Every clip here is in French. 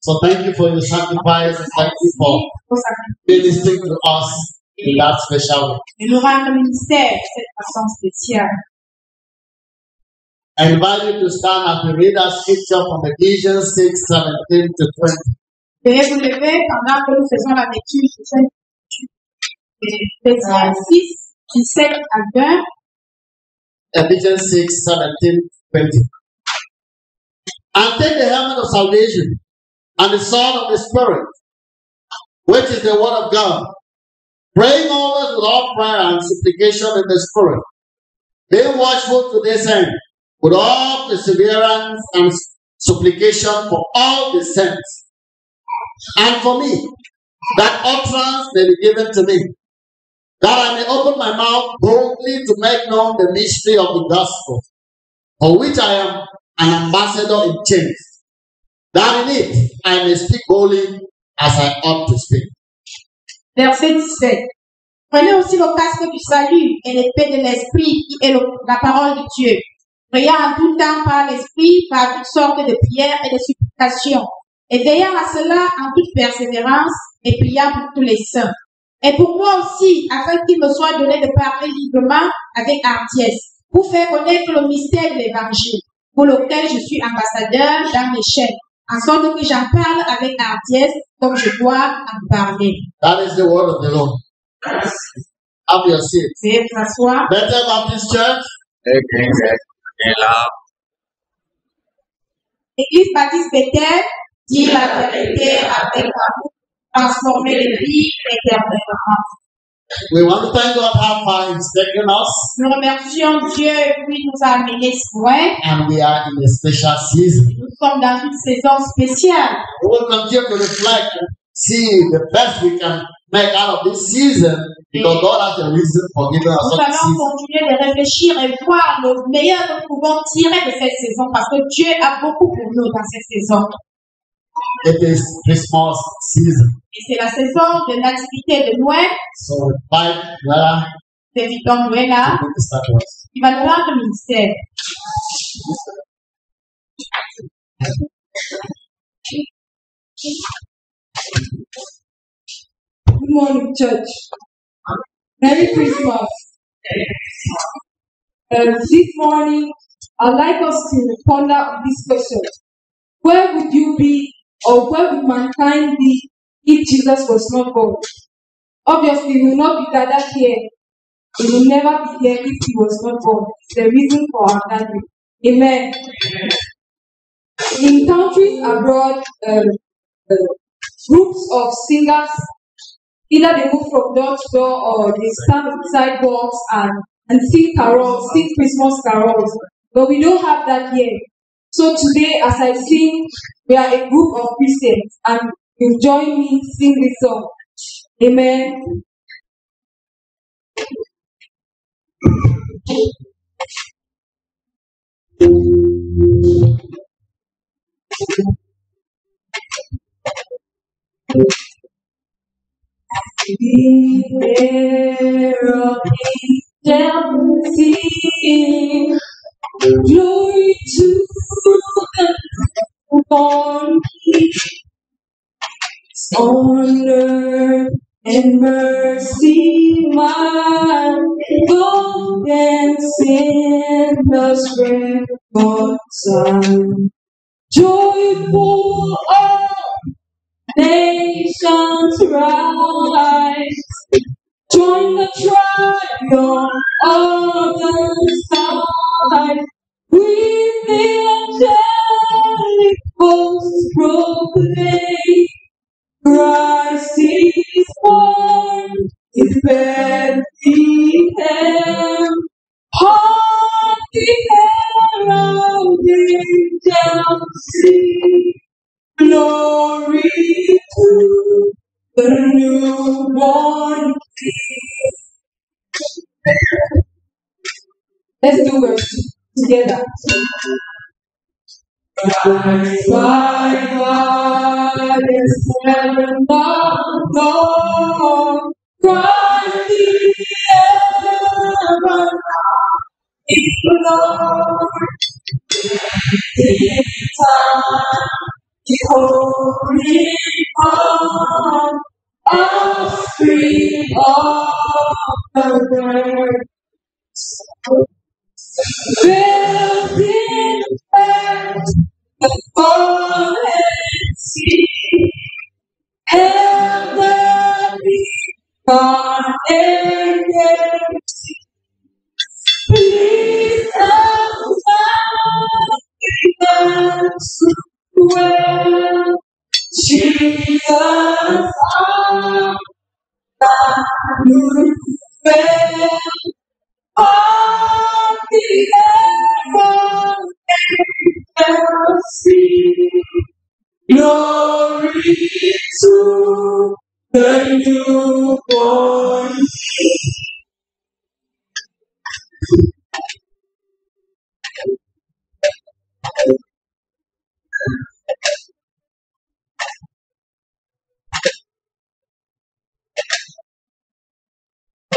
So thank you for your sacrifice and thank you for ministering to us in that special way. I invite you to stand as we read our scripture from Ephesians 6, 17 to 20. Veuillez vous lever pendant que nous faisons la lecture de cette Éphésiens 6, 17 à 20. Ephesians 6, 17 to 20. And take the helmet of salvation and the sword of the Spirit, which is the word of God, praying always with all prayer and supplication in the Spirit, being watchful to this end, with all perseverance and supplication for all the saints, and for me, that utterance may be given to me, that I may open my mouth boldly to make known the mystery of the gospel, for which I am an ambassador in chains, that in it I may speak boldly as I ought to speak. Verset 17. Prenez aussi le casque du salut et l'épée de l'esprit qui est la parole de Dieu. Priant en tout temps par l'esprit, par toutes sortes de prières et de supplications. Et veillant à cela en toute persévérance et priant pour tous les saints. Et pour moi aussi, afin qu'il me soit donné de parler librement avec hardiesse, pour faire connaître le mystère de l'évangile, pour lequel je suis ambassadeur dans mes chaînes, en sorte que j'en parle avec hardiesse comme je dois en parler. That is the word of the Lord. Have your seat. Veuillez vous asseoir. Bethel Baptist Church, L'église baptiste Bethel dit la vérité avec amour, transformer les vies éternellement. We want to thank God how far He's taken us, Nous remercions Dieu qui nous a amenés si loin. and we are in a special season. Nous sommes dans une saison spéciale. We will continue to reflect see the best we can make out of this season because God has a reason for giving us Nous allons continuer de réfléchir et voir le meilleur que nous pouvons tirer de cette saison parce que Dieu a beaucoup pour nous dans cette saison. It is Christmas season. Et c'est la saison de l'activité de Noël. So invite Noella C'est Victor Noël là, to make the start to us. qui va nous rendre ministère. Good morning, church. Merry Christmas. Uh, this morning, I'd like us to ponder on this question. Where would you be, or where would mankind be if Jesus was not born? Obviously, we will not be gathered here. We will never be here if he was not born. It's the reason for our gathering. Amen. In countries abroad, um, uh, groups of singers either they move from door to door or they stand on sidewalks and, and sing carols, sing Christmas carols. But we don't have that here. So today, as I sing, we are a group of Christians and you join me sing this song. Amen. Beware of angels. Glory to the King. Honor and mercy, my God and sin the sprinkled sun. Joyful all nations rise. Join the triumph of the sky. We the angelic hosts proclaim. Christ is born in Bethlehem. Hark the herald angels sing. Glory to the newborn King. Let's do verse two together. Christ my God is heaven born. Christ the ever is Lord. The Holy One, offspring of the Word. Building earth, the fallen sea, heavenly incarnate. Please allow us well. Jesus, our well. On the ever see glory to the newborn.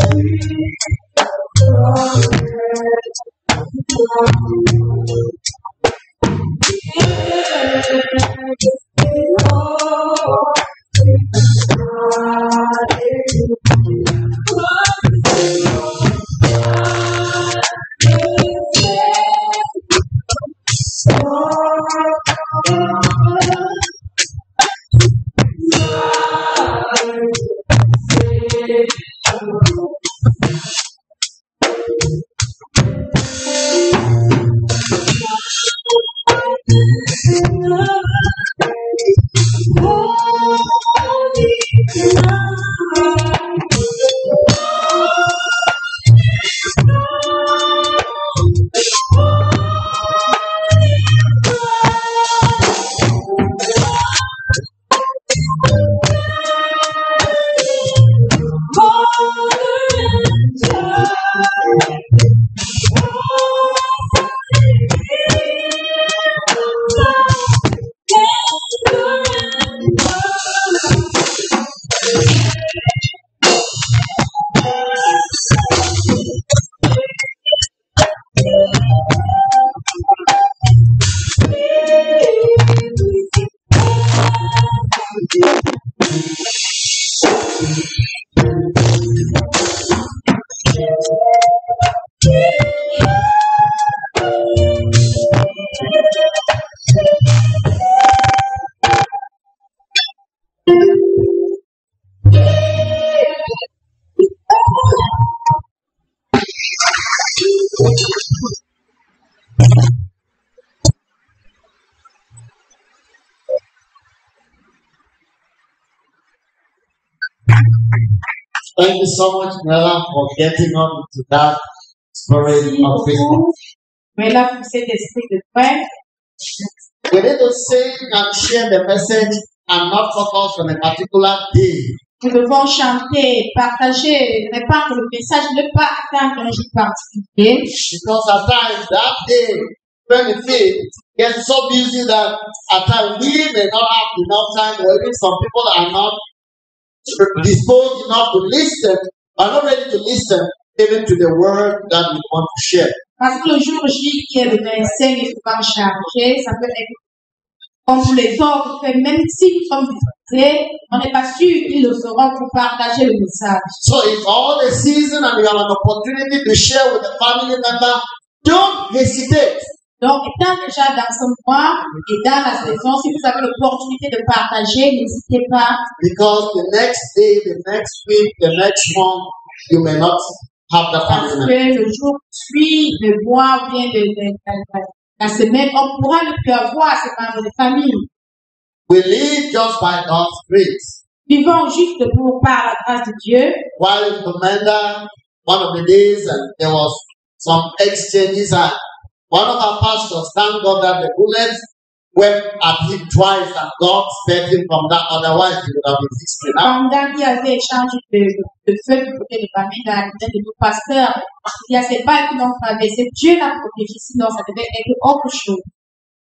Thank you. So much, Nella, for getting on to that spirit of faithfulness. là, pour cet esprit de frère, We need to sing and share the message and not focus on a particular day Nous devons chanter, partager, répandre le message, ne pas atteindre un jour particulier. Because at times that day, 25th, gets so busy that at times we may not have enough time, or even some people are not disposed enough to listen, are not ready to listen even to the word that we want to share. Parce que le jour J qui est le 25 est souvent chargé, ça peut être comme pour les que même si nous sommes disposés, on n'est pas sûr qu'ils le feront pour partager le message. So if all the season and you have an opportunity to share with a family member. Don't hesitate. Donc, étant déjà dans ce mois et dans la saison, si vous avez l'opportunité de partager, n'hésitez pas. Because the next day, the next week, the next month, you may not have the Parce que le jour suit, le mois vient de, de- de- de- la semaine, on pourra ne plus avoir ces membres de famille. We live just by God's grace. Vivons juste pour par la grâce de Dieu. While in Commander, one of the days, and there was some exchanges, and one of our pastors, thank God that the bullets went at him twice, and God spared him from that. Otherwise, he would have been history now. Pendant qu'il avait échange de, de feu du côté de famille dans la tête de nos pasteurs, il y a ces balles qui l'ont traversé. Dieu l'a protégé, sinon ça devait être autre chose.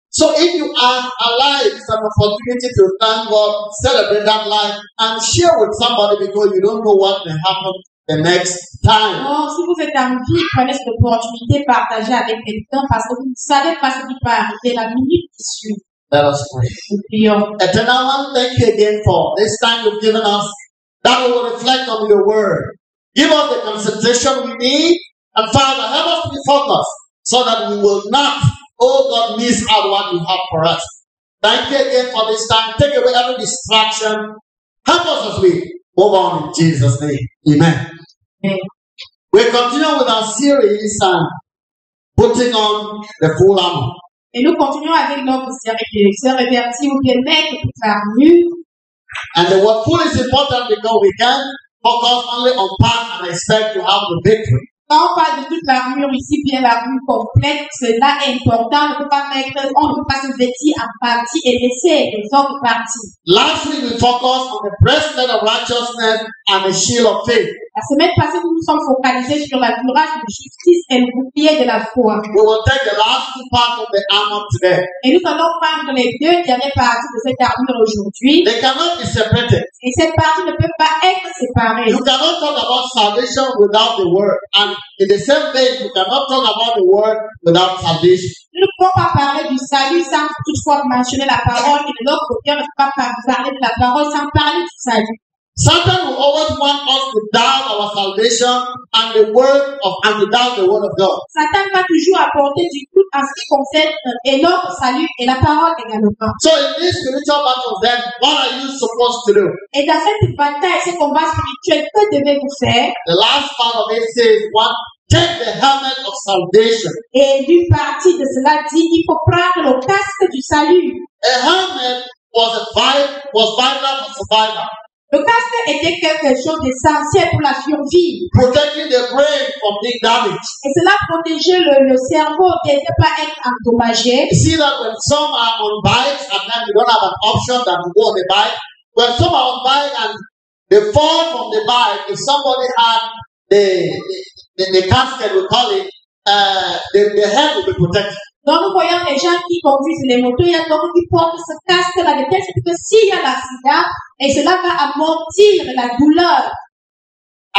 So if you are alive, it's an opportunity to thank God, celebrate that life, and share with somebody because you don't know what may happen the next time. Alors, si vous êtes en vie, prenez cette opportunité, partagez avec quelqu'un parce que vous ne savez pas ce qui peut arriver la minute qui suit. Let us pray. Nous prions. Eternal One, thank you again for this time you've given us that we will reflect on your word. Give us the concentration we need, and Father, help us to be focused so that we will not, oh God, miss out what you have for us. Thank you again for this time. Take away every distraction. Help us as we move on in Jesus' name. Amen. Amen. We continue with our series and putting on the full armor. Et nous continuons avec notre série de se ou bien mettre toute l'armure. And the word full is important because we can focus only on part and expect to have the victory. Quand on parle de toute l'armure ici, bien l'armure complète, cela est important. On ne peut pas mettre, on ne peut pas se vêtir en partie et laisser les autres parties. Last week we focused on the breastplate of righteousness and the shield of faith. La semaine passée, nous nous sommes focalisés sur la courage de justice et le bouclier de la foi. We will take the last two parts of the armor today. Et nous allons prendre les deux dernières parties de cette armure aujourd'hui. They cannot be separated. Et cette partie ne peut pas être séparée. You cannot talk about salvation without the word. And in the same vein, you cannot talk about the word without salvation. Nous ne pouvons pas parler du salut sans toutefois mentionner la parole. Et de l'autre côté, on ne peut pas par- parler de la parole sans parler du salut. Satan will always want us to doubt our salvation and the word of and to doubt the word of God. Satan va toujours apporter du doute en ce qui concerne euh, et notre salut et la parole également. So in these spiritual battles, then what are you supposed to do? Et dans cette bataille, ce combat spirituel, que devez-vous faire? The last part of it says, one, take the helmet of salvation. Et d'une partie de cela dit, il faut prendre le casque du salut. A helmet was a vital, was vital for survival, Le casque était quelque chose d'essentiel pour la survie. protecting the brain from being damaged. Et cela protégeait le, le cerveau de ne pas être endommagé. You see that when some are on bikes, at times you don't have an option than to go on the bike. When some are on bike and they fall from the bike, if somebody had the the, the casket, we call it, uh, the, the head will be protected. Donc nous voyons les gens qui conduisent les motos, il y a d'autres qui portent ce casque-là de telle sorte que s'il y a l'accident, et cela va amortir la douleur.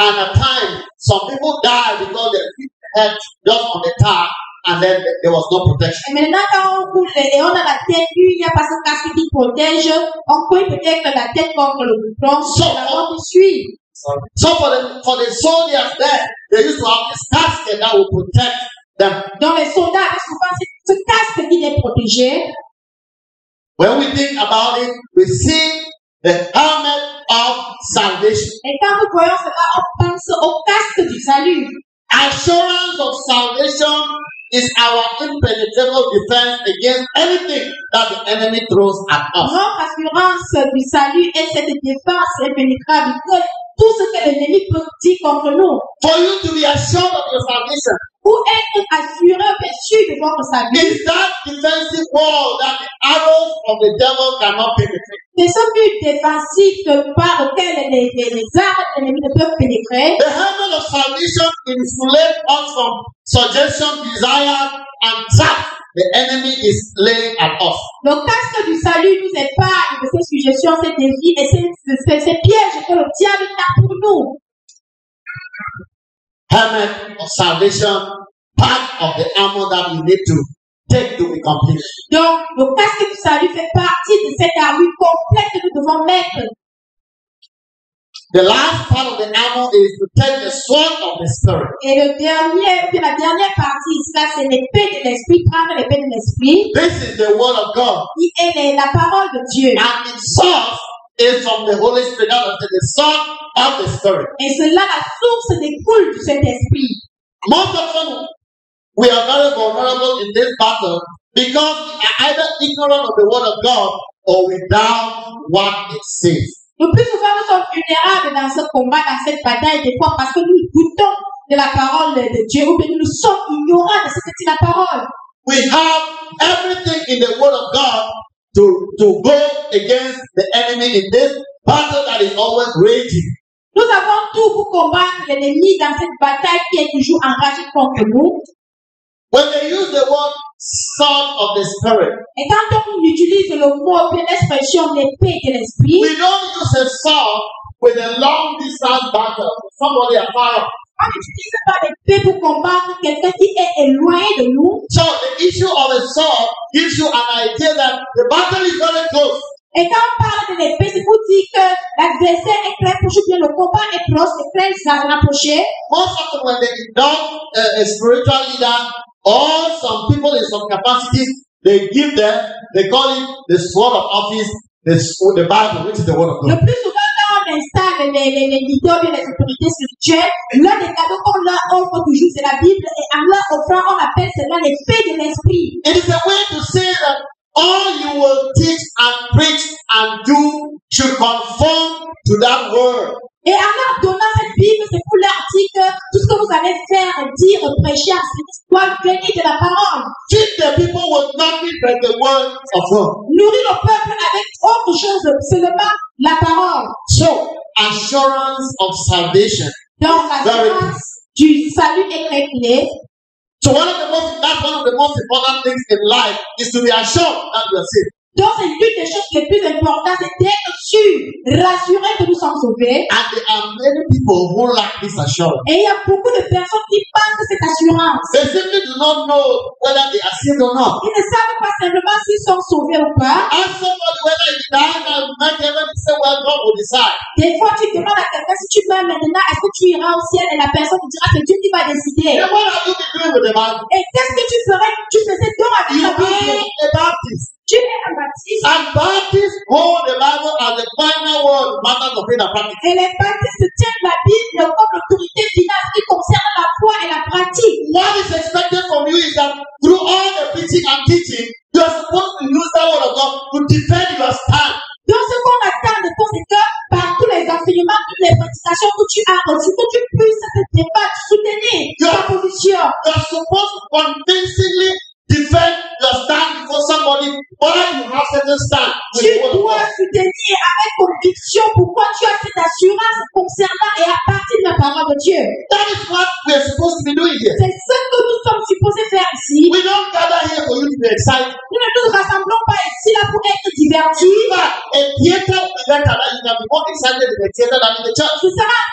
And at times, some people die because they hit the head just on the tar, and then there was no protection. Et maintenant, quand on roule et on a la tête nue, il n'y a pas ce casque qui protège, on peut peut-être la tête contre le bouton, So- la suit. So for the for the soldiers there, they used to have this casket that will protect Donc les soldats souvent ce, ce casque qui les protégeait. When we think about it, we see the helmet of salvation. Et quand nous voyons cela, on pense au casque du salut. Assurance of salvation is our impenetrable defense against anything that the enemy throws at us. Notre assurance du salut est cette défense impénétrable que tout ce que l'ennemi peut dire contre nous. For you to be assured of your salvation Pour être assuré, bien sûr, de votre salut, is that defensive wall that the arrows of the devil cannot penetrate. C'est ce but défensif par lequel les, les, les armes de l'ennemi ne peuvent pénétrer. The helmet of salvation us from suggestion, desire, and trap the enemy is laying at us. Le casque du salut nous épargne de ces suggestions, ces défis et ces, ces, ces pièges que le diable a pour nous. Helmet of salvation, part of the armor that we need to take to be complete? Donc, le casque du salut fait partie de cette armure complète que nous devons mettre. The last part of the armor is to take the sword of the spirit. Et le dernier, puis la dernière partie, cela c'est l'épée de l'esprit, prendre l'épée de l'esprit, This is the word of God. qui est la parole de Dieu. And its source is from the Holy Spirit, that is the sword of the spirit. Et cela, la source découle de cet esprit. Most often, we are very vulnerable in this battle because we are either ignorant of the word of God or we doubt what it says. Le plus souvent, nous sommes vulnérables dans ce combat, dans cette bataille, des fois parce que nous doutons de la parole de Dieu ou bien nous sommes ignorants de ce que dit la parole. We have everything in the word of God to, to go against the enemy in this battle that is always raging. Nous avons tout pour combattre l'ennemi dans cette bataille qui est toujours enragée contre nous. When they use the word sword of the spirit, Et quand on utilise le mot, l'expression l'épée de l'esprit, we don't use a sword with a long distance battle. Somebody afar off. On n'utilise pas l'épée pour combattre quelqu'un qui est éloigné de nous. So the issue of a sword gives you an idea that the battle is very close. Et quand on parle de l'épée, c'est pour dire que l'adversaire est très proche, bien le combat est proche, c'est très rapproché. Most often when they induct a, a spiritual leader or some people in some capacities, they give them, they call it the sword of office, the, the Bible, which is the word of Le God. plus souvent, installe les, les, les leaders, les autorités spirituelles, l'un des cadeaux qu'on leur offre toujours, c'est la Bible, et en leur offrant, on appelle cela l'épée de l'esprit. It is a way to say that all you will teach and preach and do should conform to that word. Et en leur donnant cette Bible, c'est pour leur dire que tout ce que vous allez faire, dire, prêcher, doit venir de la parole. Feed the people with nothing but the word of God. Nourrir le peuple avec autre chose, seulement la parole. So, assurance of salvation. Donc, l'assurance du salut est très clé. So one of the most that's one of the most important things in life is to be assured that you are saved. Donc, c'est l'une des choses les plus importantes, c'est d'être sûr, rassuré que nous sommes sauvés. And there are many people who lack this assurance. Et il y a beaucoup de personnes qui manquent cette assurance. They simply do not know whether they are saved or not. Ils ne savent pas simplement s'ils sont sauvés ou pas. Ask somebody whether you die you make heaven, say, well, God will decide. Des fois, tu demandes à quelqu'un si tu meurs maintenant, est-ce que tu iras au ciel? Et la personne te dira, c'est Dieu qui va décider. Then what have you doing with the Bible? Et qu'est-ce que tu ferais? Tu faisais And Baptists hold the Bible as the final word in matters of faith and practice. Et les baptistes tiennent la Bible comme l'autorité finale qui concerne la foi et la pratique. What is expected from you is that the theater than in the church.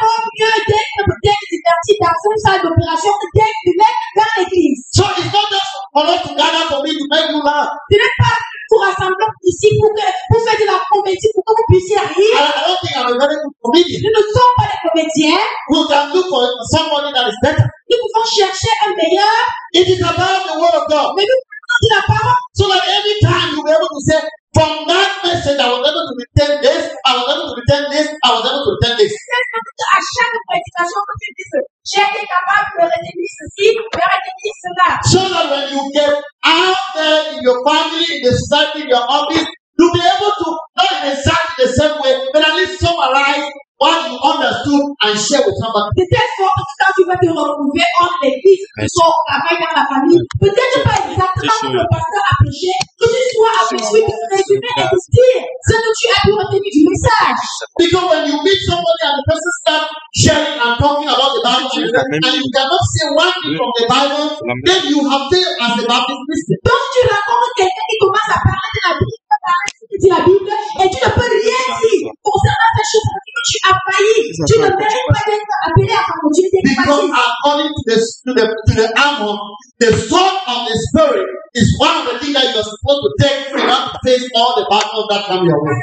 Peut-être pas exactement comme le pasteur a prêché, que tu sois aperçu de résumer et de dire ce que tu as pu retenir du message. Because when you meet somebody and the person starts sharing and talking about the Bible and, and you cannot say one thing from the Bible, then you have failed as a Baptist Christian. Donc tu rencontres quelqu'un qui commence à parler de la Bible, à parler de ce la Bible, et tu ne peux rien dire concernant ces choses que tu as failli. Tu ne mérites pas d'être appelé à continuer facile. According to the to the to the armor, the sword of the spirit is one of the things that you are supposed to take order to face all the battles that come your way.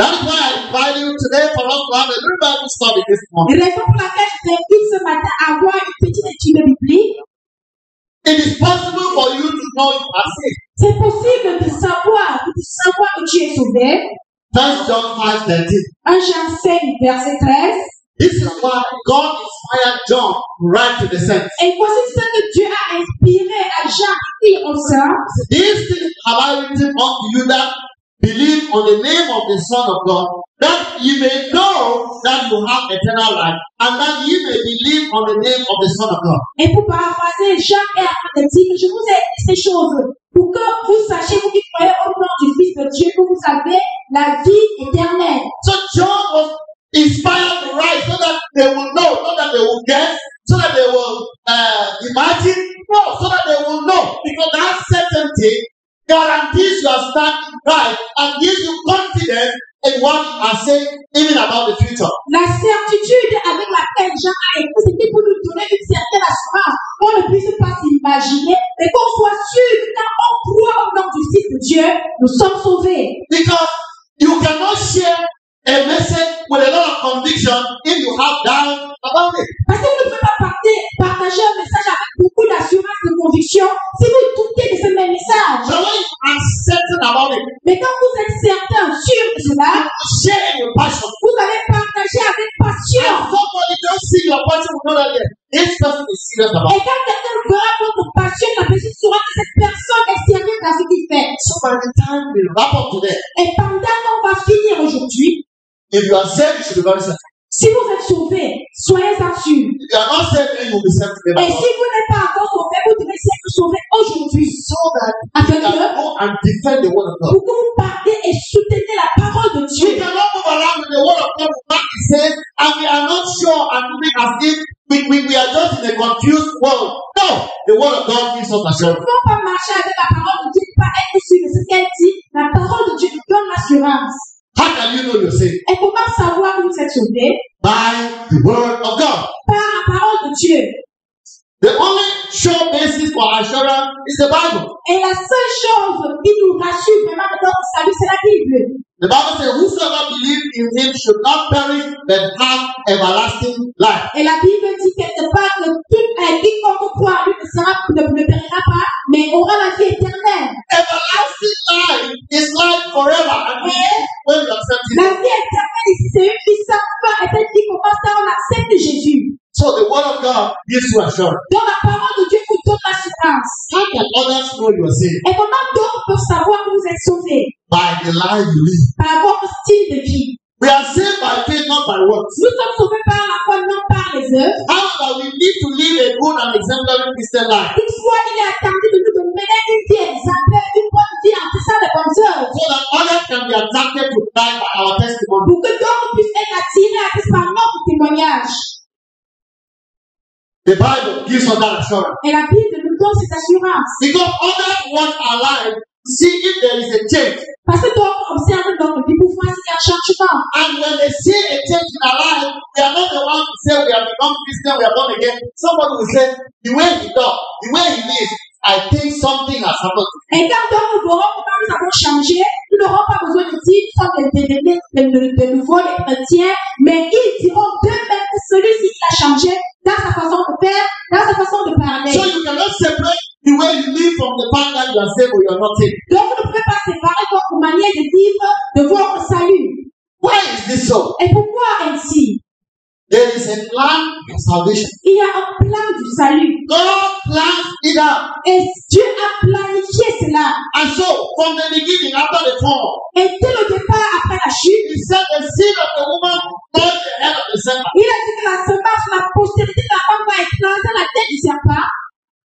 That is why I invite you today for us to have a little Bible study this morning. It is possible for you to know you are saved. C'est possible de savoir, de savoir que tu es sauvé. First John 5 13. 1 Jean 5, verset 13. This is why God inspired John to write to the saints. Et voici ce que Dieu a inspiré à Jean écrire aux saints. These things have I written unto you that believe on the name of the Son of God, that ye may know that you have eternal life, and that ye may believe on the name of the Son of God. Et pour paraphraser, Jean est en train de dire, je vous ai écrit ces choses pour que vous sachiez, vous qui croyez au nom du Fils de Dieu, que vous avez la vie éternelle. So John was inspired to write so that they will know, not that they will guess, so that they will uh, imagine, no, so that they will know, because that certainty guarantees your standing right and gives you confidence what you are saying, even about the future. La certitude avec laquelle Jean a écrit, c'était pour nous donner une certaine assurance qu'on ne puisse pas s'imaginer, mais qu'on soit sûr quand on croit au nom du Fils de Dieu, nous sommes sauvés. Because you cannot share a message with a lot of conviction if you have doubt about it. Parce que vous ne pouvez pas partager un message avec beaucoup d'assurance, de conviction, si vous doutez de ce même message. So when you are certain about it, Mais quand vous êtes certain, sûr de cela, you share in your passion. vous allez partager avec And passion. somebody just see your passion will know that yes, Et quand quelqu'un verra votre passion, la personne saura que cette personne est sérieuse dans ce qu'il fait. So by the time we wrap up today, Et pendant qu'on va finir aujourd'hui, if you are saved, you should be very si vous êtes sauvé, soyez assurés. If you are not saved, then you will be saved today. by Et si vous n'êtes pas encore sauvé, vous devez être sauvé aujourd'hui. So that Afin you can que, go and defend the word of God. pour que vous partez et soutenez la parole de We Dieu. cannot move around with the word of God is said, and we are not sure and as if we, we, we are just in a confused world. No, the word of God gives us Nous ne assurance. pouvons pas marcher avec la parole de Dieu, pas être sûr de ce qu'elle dit. La parole de Dieu nous donne l'assurance. How can you know you're saved? Et comment savoir que vous êtes sauvé By the word of God. Par la parole de Dieu. The only sure basis for assurance is the Bible. Et la seule chose qui nous rassure vraiment de notre salut, c'est la Bible. The Bible says, Whosoever believes in him should not perish, but have everlasting life. Et la Bible dit quelque part que tout un quiconque croit en lui ne, sera, ne, ne périra pas, mais aura la vie éternelle. Everlasting life is life forever. And live when accept La vie éternelle c'est une vie sans fin et celle qui commence quand on accepte Jésus. So the word of God gives you assurance. Donc la parole de Dieu vous donne l'assurance. How can others know you are saved? Et comment d'autres peuvent savoir que vous êtes sauvés By the life you live. Par votre style de vie. We are saved by faith, not by works. Nous sommes sauvés par la foi, non par les œuvres. However, we need to live a good and exemplary Christian life Toutefois, il est attendu de nous de mener une vie exemplaire, une bonne vie en faisant les bonnes œuvres. so that others can be attracted to Christ by our testimony. Pour que d'autres puissent être attirés à Christ par notre témoignage. The Bible gives us that assurance. Et la Bible nous donne cette assurance. Because others want our life see if there is a change. Parce que d'autres observent notre vie pour voir s'il y a un changement. And when they see a change in our life, they are not the ones to say we have become Christian, we are born again. Somebody will say, the way he talk, the way he lives, I think something has happened. to Et quand nous verront comment nous avons changé, nous n'aurons pas besoin de dire des de, nouveau les chrétiens, mais ils diront d'eux-mêmes que celui-ci a changé dans sa façon de faire, dans sa façon de parler. So you cannot separate the way you live from the fact that you are saved or you are not saved. Donc vous ne pouvez pas séparer votre manière de vivre de votre salut. Why is this so? Et pourquoi ainsi? There is a plan for salvation. Il y a un plan du salut. God plans it out. Et Dieu a planifié cela. And so, from the beginning, after the fall, Et dès le départ, après la chute, He said the seed of the woman brought the head of the serpent. il a dit que la semence, la postérité de la femme va écraser la tête du serpent.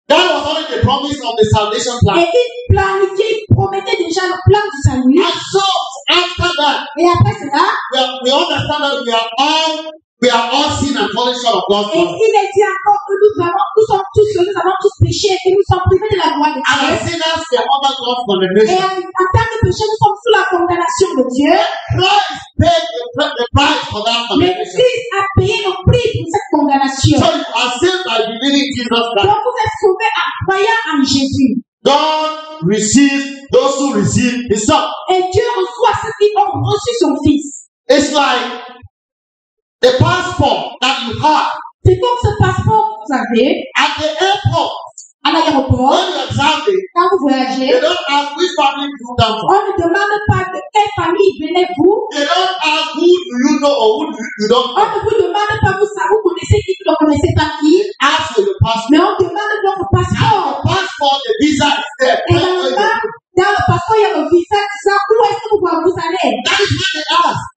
That was already the promise of the salvation plan. Et il planifiait, il promettait déjà le plan du salut. And so after that, Et après cela, we, are, we understand that we are all we are all sin and fallen short of God's et glory. il est dit encore que nous avons, nous sommes tous, nous avons tous péché et nous sommes privés de la gloire de as Dieu. sinners, we are under God's Et condemnation. en, en tant que péché, nous sommes sous la condamnation de Dieu. Christ paid the, the price for that Mais condemnation. Christ a payé le prix pour cette condamnation. So you are saved by believing Jesus Christ. Donc vous êtes sauvés en croyant en Jésus. God receives those who receive His Son. Et Dieu reçoit ceux qui ont reçu son Fils. It's like the passport that you have C'est comme ce passeport que vous avez at the airport. À l'aéroport. When you are traveling, Quand vous voyagez, on ne demande pas de quelle famille venez-vous. On ne vous demande pas, vous savez, vous connaissez qui, vous ne connaissez pas qui. Mais on demande votre passeport. Et dans le, dans passeport, il y a le visa qui sort. Où est-ce que vous, vous allez?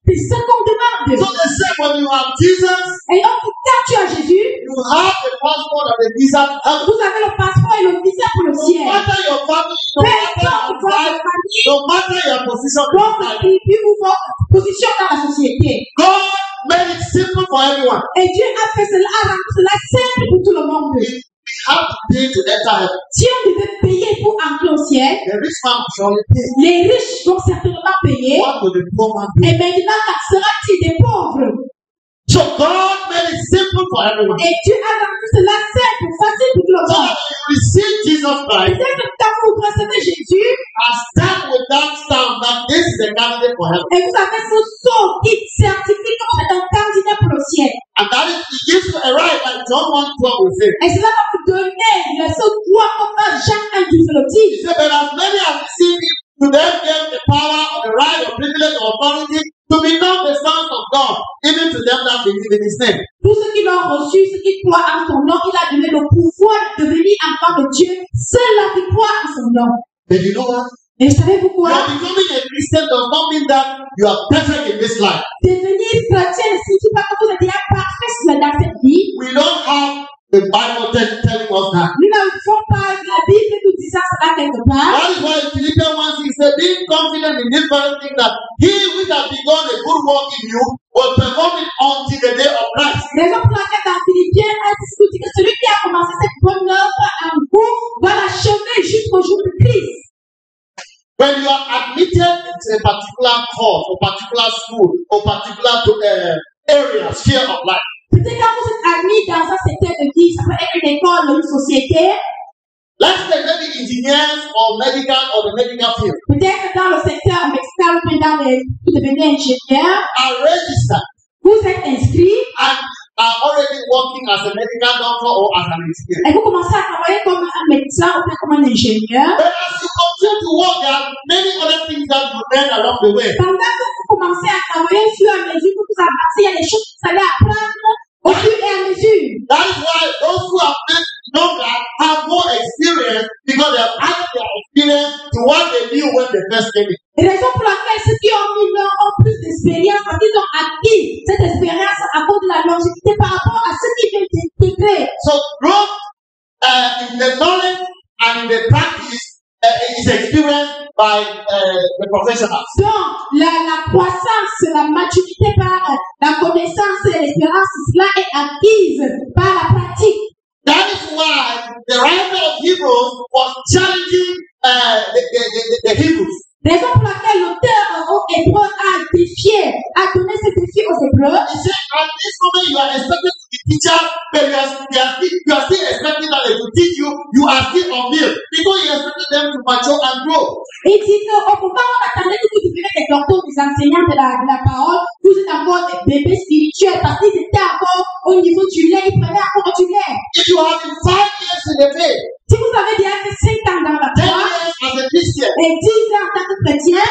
C'est ce qu'on demande. So they say when you have Jesus, Et donc, quand tu as Jésus, you have the passport and the visa heaven. vous avez le passeport et le visa pour le No ciel. matter your family, no matter your life, no matter your position tribu ou votre position dans la société. God made it simple for everyone. Et Dieu a fait cela, a rendu cela simple pour tout le monde. Have to pay to enter heaven. Si on devait payer pour entrer au ciel, The rich man surely pay. les riches vont certainement payer. What will the poor man pay? Et maintenant, qu'en sera-t-il des pauvres? So God made it simple for everyone. Et Dieu a rendu cela simple, facile pour tout le So monde. that when you receive Jesus Et Christ dès que quand vous recevez Jésus, and stand with that stamp that this is a candidate for heaven. et vous avez ce sceau qui certifie que vous êtes un candidat pour le ciel. And that is, it gives you a right, like John 1 12 will say. Et cela va vous donner le seul droit comme un Jean 1 qui le He dit. said, But as many as received him, to them gave the power, or the right, or privilege, or authority to become the sons of God, even to them that believe in his name. Tous ceux qui l'ont reçu, ceux qui croient en son nom, il a donné le pouvoir de devenir enfant de Dieu, ceux-là qui croient en son nom. But you know what? Et savez-vous quoi? are becoming a Christian does not mean that you are perfect in this life. Devenir chrétien ne signifie pas que vous êtes parfait dans cette vie. We don't have the Bible tell- telling us that. Nous n'avons pas la Bible nous disant cela quelque part. That is why Philippians 1 6 said, being confident in this very thing that he which has begun a good work in you will perform it until the day of Christ. Raison pour laquelle dans Philippiens 1, il dit que celui qui a commencé cette bonne œuvre en vous va l'achever jusqu'au jour de Christ. When you are admitted into a particular course, or particular school, or particular uh, area, sphere of life, Peut-être quand vous êtes admis dans un secteur de vie, ça peut être une école, une société, let's say maybe engineers or medical or the medical field peut-être dans le secteur médical ou dans les, vous devenez ingénieur, are registered vous êtes inscrit and are already working as a medical doctor or as an engineer. et vous commencez à travailler comme un médecin ou comme un ingénieur. But as you continue to work, there are many other things that you learn along the way. Pendant que vous commencez à travailler au fur et à mesure que vous avancez, il y a des choses que vous allez apprendre au fur et à mesure. That is why those who have been longer have more experience because they have added their experience to what they knew when they first came in. Et raison pour laquelle ceux qui ont mis leur ont plus d'expérience parce qu'ils ont acquis cette expérience à cause de la longévité par rapport à ceux qui viennent d'intégrer. So growth uh, in the knowledge and in the practice is experienced by uh, the professionals. Donc, la, la croissance, la maturité par euh, la connaissance et cela est acquise par la pratique. That is why the writer of Hebrews was challenging uh, the, the, the, the Hebrews. Raison pour laquelle l'auteur aux Hébreux a défié, a donné ce défi aux Hébreux. He said, at this moment you are expected to be teacher, but you are, you are, still, you are still expecting that they will teach you. You are still on milk because you expected them to mature and grow. Il dit qu'au moment où on attendait que vous deveniez des docteurs, des enseignants de la, de la parole, vous êtes encore des bébés spirituels parce qu'ils étaient encore au niveau du lait, ils prenaient encore du lait. If you have five years in the faith, Si vous avez déjà fait 5 ans dans la foi et 10 ans en tant que chrétien,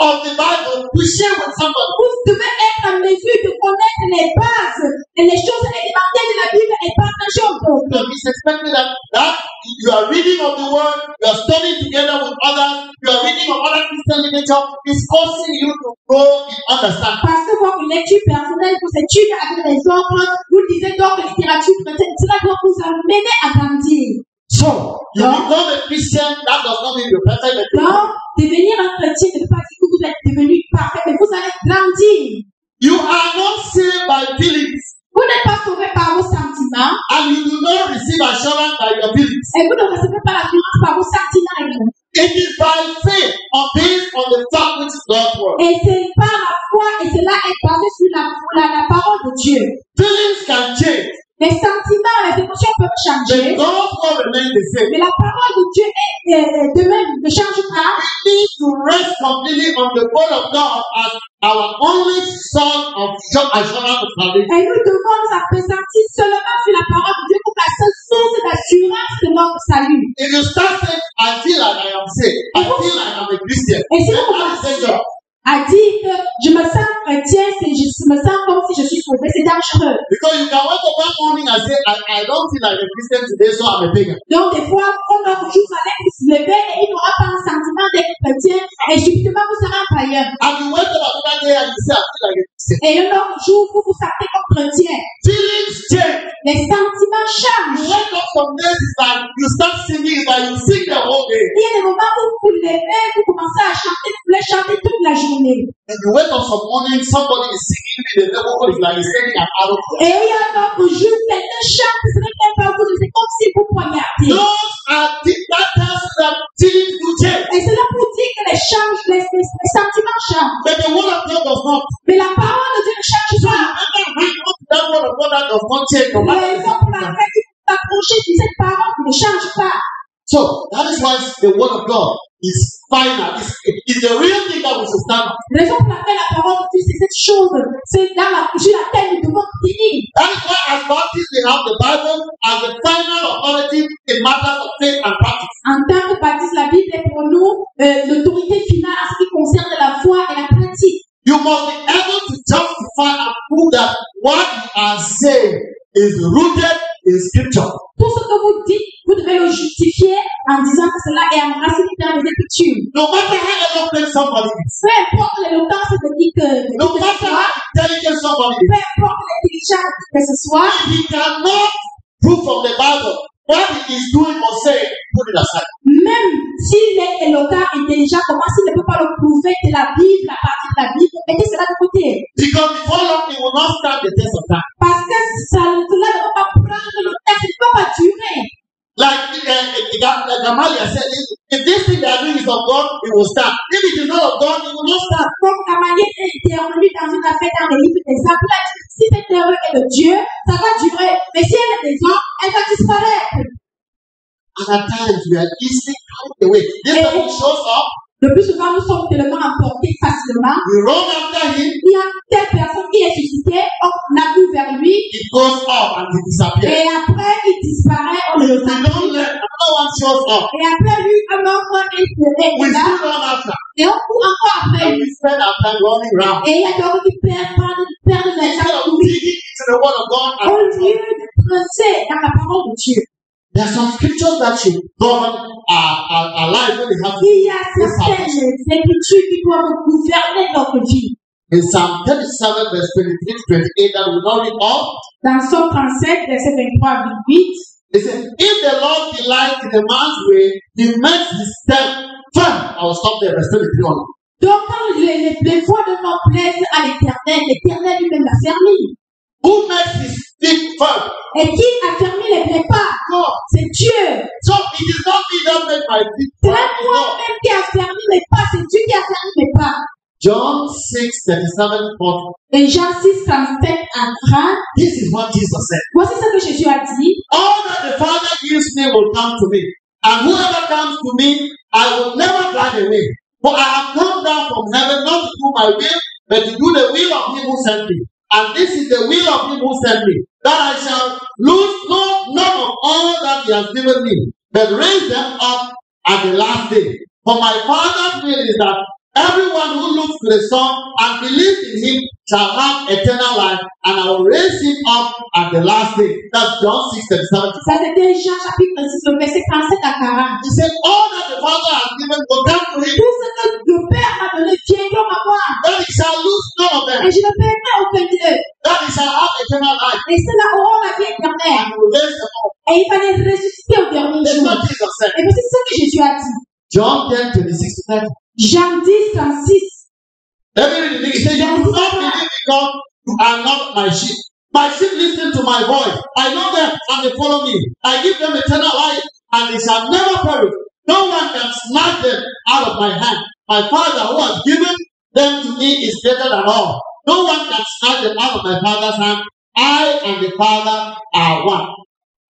of the Bible to share with somebody. vous devez être en mesure de connaître les bases et les choses élémentaires de la Bible et partager aux autres. So he's expecting that, that you are reading of the word, you are studying together with others, you are reading of other Christian literature, it's causing you to grow in understanding. Parce que votre lecture personnelle, vos études avec les autres, vous lisez d'autres littératures chrétiennes, cela doit vous amener à grandir. So, you Yeah. become a Christian, that does not mean you're perfect. Donc, devenir un chrétien ne veut pas dire que vous êtes devenu parfait, mais vous allez grandir. You are not saved by feelings, Vous n'êtes pas sauvé par vos sentiments and you do not receive assurance by your feelings. et vous ne recevez pas l'assurance par vos sentiments. It is by faith, on based on the fact which is God's word. Et c'est par la foi et cela est basé sur la, la, la parole de Dieu. Feelings can change, Les sentiments, les émotions peuvent changer, mais la parole de Dieu est, de même, ne change pas. We need to rest completely on the word of God as our only source of assurance of salvation. Et nous devons nous appesantir seulement sur la parole de Dieu pour la seule source d'assurance de notre salut. If you start saying, I feel like I am saved, I feel like I'm a Christian, then à dire que je me sens chrétien, je me sens comme si je suis sauvé, c'est dangereux. Because you can wake up one morning and say, I, I don't feel like a Christian today, so I'm a pagan. Donc, des fois, on autre jour, vous allez vous lever et il n'aura pas un sentiment d'être chrétien et subitement vous serez un païen. And you wake up another day and you say, I feel like a Christian. Et un autre jour, vous vous sentez comme chrétien. Feelings change. Les sentiments You changent. wake up some days, it's like you start singing, it's like you sing the whole day. Il y a des moments où vous vous levez, vous commencez à chanter, vous voulez chanter toute la journée. And you wake up some morning, somebody is singing with the like he's sending an arrow to you. Et il y a quelqu'un chante, vous, c'est comme si vous. Those are things that do change. Et cela pour dire que les, changes, les, les, les sentiments changent. But the word of God does not. Mais la parole de Dieu ne change So pas. never hang on to that word of God that does not change no matter the Raison pour circumstance. laquelle il faut s'approcher de cette parole qui ne change pas. So that is why the word of God is final. It's, it's the real thing that we should stand on. Raison pour laquelle la parole de Dieu, c'est cette chose, c'est dans la, sur laquelle nous devons tenir. That is why as Baptists we have the Bible as the final authority in matters of faith and practice. En tant que baptiste, la Bible est pour nous euh, l'autorité finale en ce qui concerne la foi et la pratique. You must be able to justify and prove that what you are saying is rooted in scripture. Tout ce que vous dites, vous devez le justifier en disant que cela est enraciné dans les Écritures. No matter how eloquent somebody is, Peu importe l'éloquence de qui que, no matter soit, how intelligent somebody is, peu importe l'intelligence que ce soit, if he cannot prove from the Bible what he is doing or saying, put it aside. même s'il est éloquent, intelligent, comment s'il ne peut pas le prouver de la Bible, la partie de la Bible, mettez cela de côté. Because before long, he will not stand the test of time. Parce que ça, cela ne va pas prendre le texte, il ne peut pas durer. Like, uh, uh, like Gamaliel said, if, if this thing they are doing is of God, it will stand. If it is not of God, it will not. Comme Gamaliel est intervenu dans une affaire dans le livre d'exemple, il a dit, si cette œuvre est de Dieu, ça va durer. Mais si elle est des hommes, elle va disparaître. And at times we are easily carried away. This person shows up, Le plus souvent, nous sommes tellement emportés facilement. we run after him, Il y a telle personne qui est suscitée, on accourt vers lui, it goes up and it disappears. et après, il disparaît, on le. Et après lui, un autre est, là, et on court encore après lui. Et il y a d'autres qui into the word of God Au lieu de creuser dans la parole de Dieu. There are some scriptures that should govern our, our, our life when they have Il y a certaines écritures qui doivent gouverner notre vie. in Psalm 37 verse 23 to 28 that we will not read all. Dans Somme 37, verset 23 à 28, It says, If the Lord delights in a man's way, he makes his step firm. I will stop there, verse 23 on. donc quand les, les, les voies de l'homme plaisent à l'éternel, l'éternel lui-même l'a fermé. Who makes his feet firm? Et qui a fermé les, les pas God. C'est Dieu. So it is not me that make my feet C'est firm. même it's God. moi-même qui a fermé mes pas. C'est Dieu qui a fermé mes pas. John 6, 37, 40. Et Jean 6, 37 à 30, This is what Jesus said. voici ce que Jésus a dit. All that the Father gives me will come to me. And whoever comes to me, I will never drive away. For I have come down from heaven not to do my will, but to do the will of him who sent me. And this is the will of him who sent me, that I shall lose no, none of all that he has given me, but raise them up at the last day. For my Father's will is that Everyone who looks to the Son and believes in him shall have eternal life, and I will raise him up at the last day. That's John 6 and 7. Ça, c'était Jean chapitre 6, le verset 37 à 40. He said, All that the Father has given will come to him, Tout ce que le Père m'a donné viendront à moi. that he shall lose none of them, Et je ne perds aucun d'eux. that he shall have eternal life, Et ceux-là auront la vie éternelle. and will raise them up. Et il va les ressusciter au dernier jour. Et c'est ce que Jésus a dit. John 10 26 to 30. Jean 10, 36. Every he said, You do not believe because you are not my sheep. My sheep listen to my voice. I know them and they follow me. I give them eternal life and they shall never perish. No one can snatch them out of my hand. My Father who has given them to me is greater than all. No one can snatch them out of my Father's hand. I and the Father are one.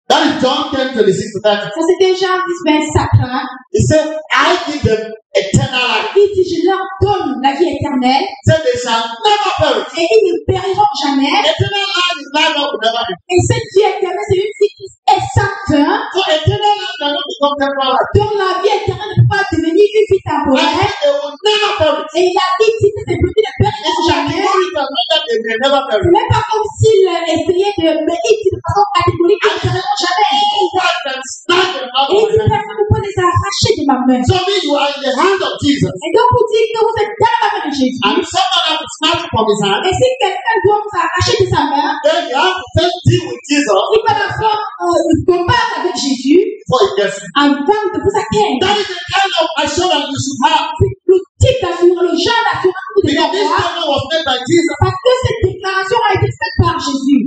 That is John 10 26 to 30. Ça, c'était Jean 10, 25. hein. He said, I give them eternal life. Il dit, je leur donne la vie éternelle He said, They shall never perish. et ils ne périront jamais. Eternal life is life that will never end. Et cette vie éternelle, c'est une vie qui est sans fin, So eternal life cannot become temporal life. dont la vie éternelle ne peut pas devenir une vie temporaire. they will never perish. Et il a dit, si ces petits ne périront jamais, c'est même pas comme s'il essayait de me dire de façon catégorique qu'ils ne périront jamais. Et of il dit, my hand. personne ne peut les arracher de ma main. So me, you are in the hand of Jesus. Et donc, vous dites que vous êtes dans la main de Jésus. And someone has to snatch it from his hand, Et si quelqu'un doit vous arracher de sa main, then you have to first deal with Jesus il va d'abord euh, combattre avec Jésus before he gets you. avant de vous atteindre. That is the kind of assurance you should have. Le type d'assurance, le genre d'assurance que vous devez Because this avoir. statement was made by Jesus. Parce que cette déclaration a été faite par Jésus.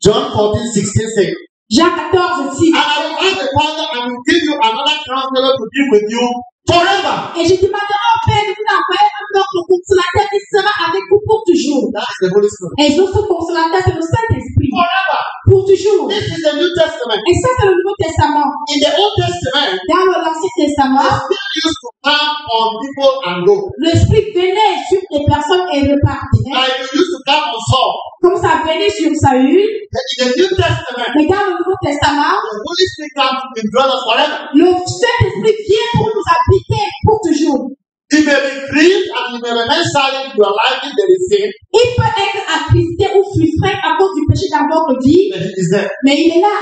John 14, 16 says, Jean 14, 6. And I will ask the Father and will give you another counselor to be with you forever. Et je demanderai au Père de vous envoyer un autre consolateur qui sera avec vous pour toujours. Spirit. Et ce consolateur, c'est le Saint-Esprit. Forever. Pour toujours. This is the New Testament. Et ça, c'est le Nouveau Testament. In the Old Testament, Dans l'Ancien the Testament, Spirit used to come on people and go. l'Esprit venait sur les personnes et repartait. Like it used to come on Saul. Comme ça venait sur Saül. Dans le Nouveau Testament, le Saint-Esprit vient pour nous habiter pour toujours. Il peut être attristé ou frustré à cause du péché is there. mais il est là.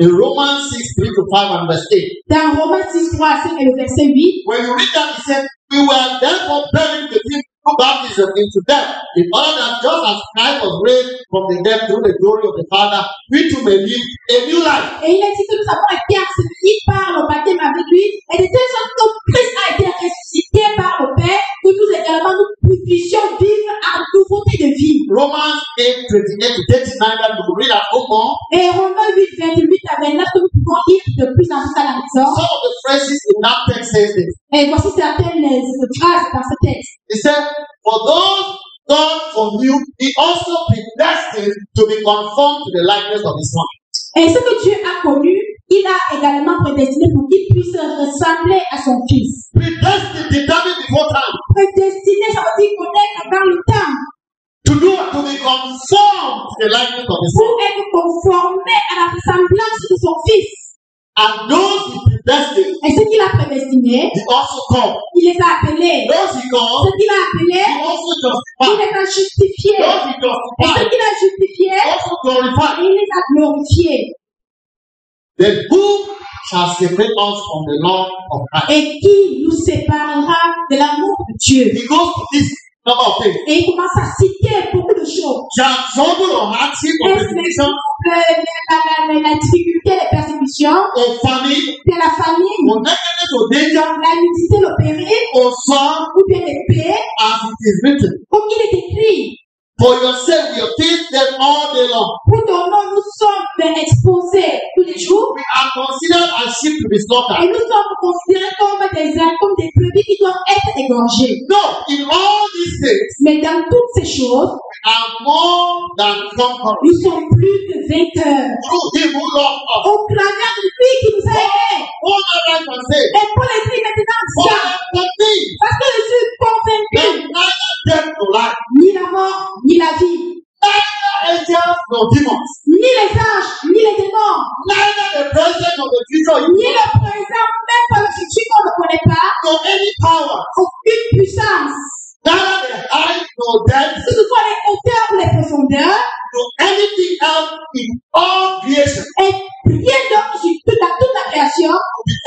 In Romans 6, 3 to 5 and verse 8, Dans Romains 6, 3 à 5 et le verset 8, when you read that, he said, We were therefore buried with him through baptism into death, in order that just as Christ was raised from the dead through the glory of the Father, we too may live a new life. et il a dit que nous avons été acceptés par le baptême avec lui, et de telle sorte que Christ a été ressuscité par le Père, que nous également nous puissions vivre en nouveauté de vie. Romans 8, 28 to 39, that we will read at home more. Et Romains 8, 28 à 29, que nous pouvons lire de plus en plus à la maison. Some of the phrases in that text says this. Et voici certaines phrases dans ce texte. He said, For those God foreknew, he also predestined to be conformed to the likeness of his son. Et ce que Dieu a connu, il a également prédestiné pour qu'il puisse ressembler à son Fils. Predestined, determined before time, Prédestiné, ça veut dire connaître dans le temps, to do to be conformed to the likeness of his son. pour être conformé à la ressemblance de son Fils. And those he predestined, Et ce qu'il a prédestiné, he also called. il les a appelés. Those he Ce called, qu'il a appelé, he also il les a justifiés. Those he Et ce justified, qu'il a justifié, he also glorified. il les a glorifiés. Shall separate us from the love of Christ? Et qui nous séparera de l'amour de Dieu? He goes to this number of things. Et il commence à citer beaucoup de choses. Est-ce persecution le- la, la, difficulté, les persécutions, de la famille, nakedness danger la nudité, le péril, or sword ou bien l'épée, as it is written. comme il est écrit. For your sake we are faced them all day long. Pour ton nom, nous sommes exposés tous les jours We are considered as sheep to be et slaughtered. nous sommes considérés comme des comme des brebis qui doivent être égorgés. No, in all these things Mais dans toutes ces choses, we are more than conquerors nous sommes plus que vainqueurs. through him who loved us. Au travers de lui qui nous a aimés. All that I can say. Et pour les dire maintenant ça, parce que je suis convaincu, that neither death nor life, ni la mort, ni la vie, demons, ni les anges, ni les démons, neither the present nor the future, ni le présent, même pas le futur qu'on ne connaît pas, nor any power, aucune puissance, Now Ce soit les hauteurs ou les profondeurs anything et rien d'autre sur toute la, création be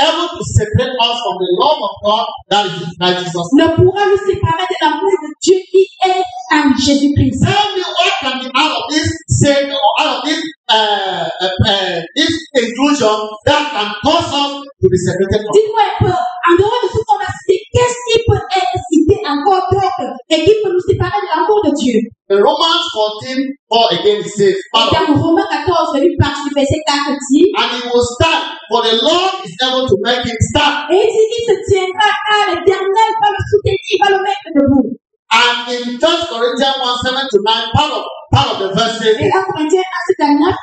ne pourra nous séparer de l'amour de Dieu qui est en Jésus-Christ. Tell me what can be out of this or out of this uh, this inclusion that can cause us to be separated from Dites-moi un peu, en dehors de ce qu'on a cité, qu'est-ce qui peut être cité encore d'autre et qui peut nous séparer de l'amour de Dieu? In Romans 14, 4 again it says, dans Romains 14, verset partie du verset 4 dit, And he will stand, for the Lord is able to make him stand. et il dit qu'il se tiendra car l'éternel va le soutenir, il va le mettre debout. And in 1 Corinthians 1, 7 to 9, part of, part of the verse says, Et là, Corinthiens 1, 7 à 9,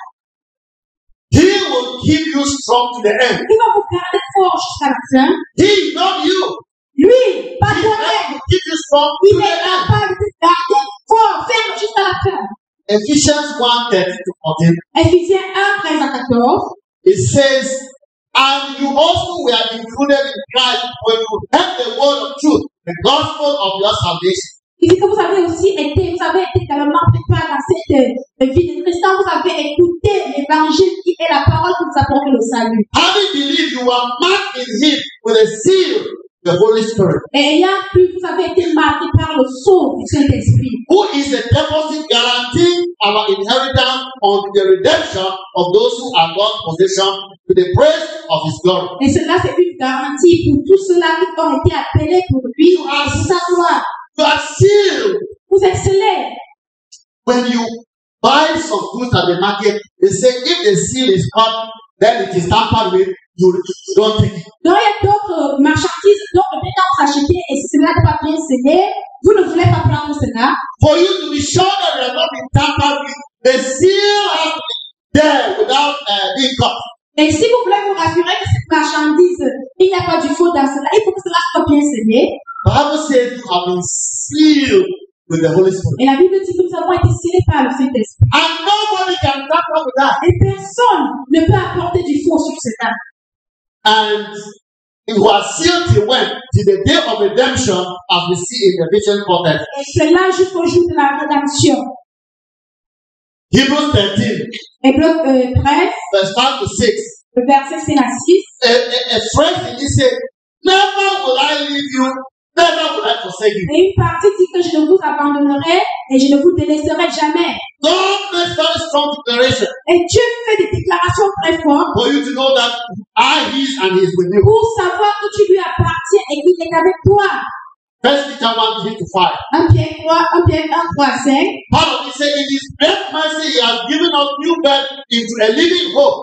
He will keep you strong to the end. il va vous garder fort jusqu'à la fin. He, not you. Lui, pas He toi-même, will keep you strong to il the est end. capable de te garder fort, ferme jusqu'à la fin. Ephesians 1, 13 to 14. Ephésiens 1, 13 à 14. It says, And you also were included in Christ when you heard the word of truth, the gospel of your salvation. Dit que vous avez aussi été, vous avez été également préparé dans cette euh, vie de Christ. Vous avez écouté l'évangile qui est la parole qui vous apporte le salut. Having believed, you were marked in him with a seal, the Holy Spirit, ayant pu, vous avez été marqué par le sceau du Saint-Esprit, who is a deposit guaranteeing our inheritance on the redemption of those who are God's possession to the praise of his glory. Et cela, c'est une garantie pour tous ceux-là qui ont été appelés pour lui et pour sa gloire. You are sealed. Vous êtes scellés. When you buy some goods at the market, they say if the seal is cut, then it is tampered with, you, you don't take it. Donc, il y a d'autres marchandises, d'autres biens quand vous achetez et cela n'est pas bien scellé. Vous ne voulez pas prendre cela. For you to be sure that not been tampered with, the seal has to be there without uh, being. Et si vous voulez vous rassurer que cette marchandise, il n'y a pas du faux dans cela, il faut que cela soit bien scellé. Bible says you have been sealed with the Holy Spirit. Et la Bible dit que nous avons été scellés par le Saint-Esprit. And nobody can tamper with that. Et personne ne peut apporter du faux sur cela. And it was sealed till when? Till the day of redemption, as we see in the vision context. Et cela jusqu'au jour de la rédemption. Hebrews 13, Hébreu euh, 13, verse 5 to 6. le verset 5 à 6. A, a, a phrase in it says, Never will I leave you, Et une partie dit que je ne vous abandonnerai et je ne vous délaisserai jamais. Et Dieu fait des déclarations très fortes for you to know that I, His, and He is with you. pour savoir que tu lui appartiens et qu'il est avec toi. First Peter 1 3 to 5. 1 Pierre 3, 1 Pierre 1, 3 à 5. Part of it says, In His great mercy, He has given us new birth into a living hope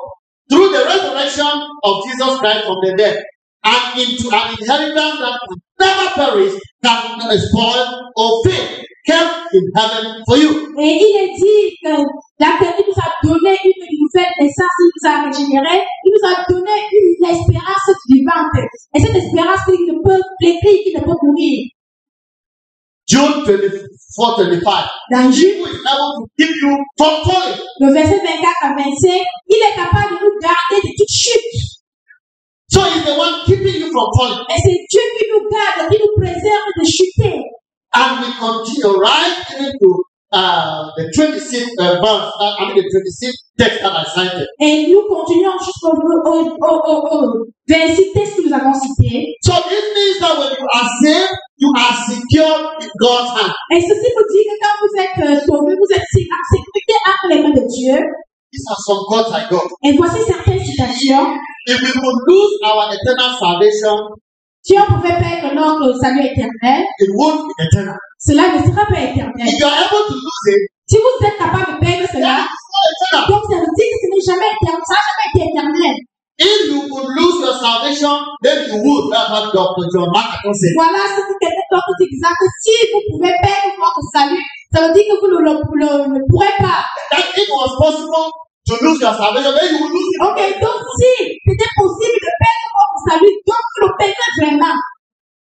through the resurrection of Jesus Christ from the dead, and into an inheritance that never perish, that not spoil or fade, kept in heaven for you. Et il est dit que l'Éternel nous a donné une nouvelle naissance, il nous a régénéré, il nous a donné une espérance vivante. Et cette espérance qui ne peut flétrir, qui ne peut mourir. June 24 25. Dans Jude, le verset 24 à 25, il est capable de nous garder de toute chute. So he's the one keeping you from falling. Et c'est Dieu qui nous garde, qui nous préserve de chuter. And we continue right even to uh, the 26th uh, verse, uh, I mean the 26th text that I cited. Et nous continuons jusqu'au au, au, au, 26 textes que nous avons cités. So it means that when you are saved, you are secured in God's hand. Et ceci vous dit que quand vous êtes euh, sauvés, vous êtes en sécurité entre les mains de Dieu. These are some gods I got. Et voici certaines citations. If we could lose our eternal salvation, Si on pouvait perdre notre salut éternel, it won't be eternal. cela ne sera pas éternel. If you are able to lose it, Si vous êtes capable de perdre cela, donc ça veut dire que ce n'est jamais éternel, ça n'a jamais été éternel. If you could lose your salvation, then you would. That's what Dr. John Mark said. Voilà ce que quelqu'un d'autre dit exact. Si vous pouvez perdre votre salut, ça veut dire que vous ne le, pourrez pas. That if it was possible to lose your salvation, then you will lose it. Ok, donc si c'était possible de perdre votre salut, donc vous le perdrez vraiment.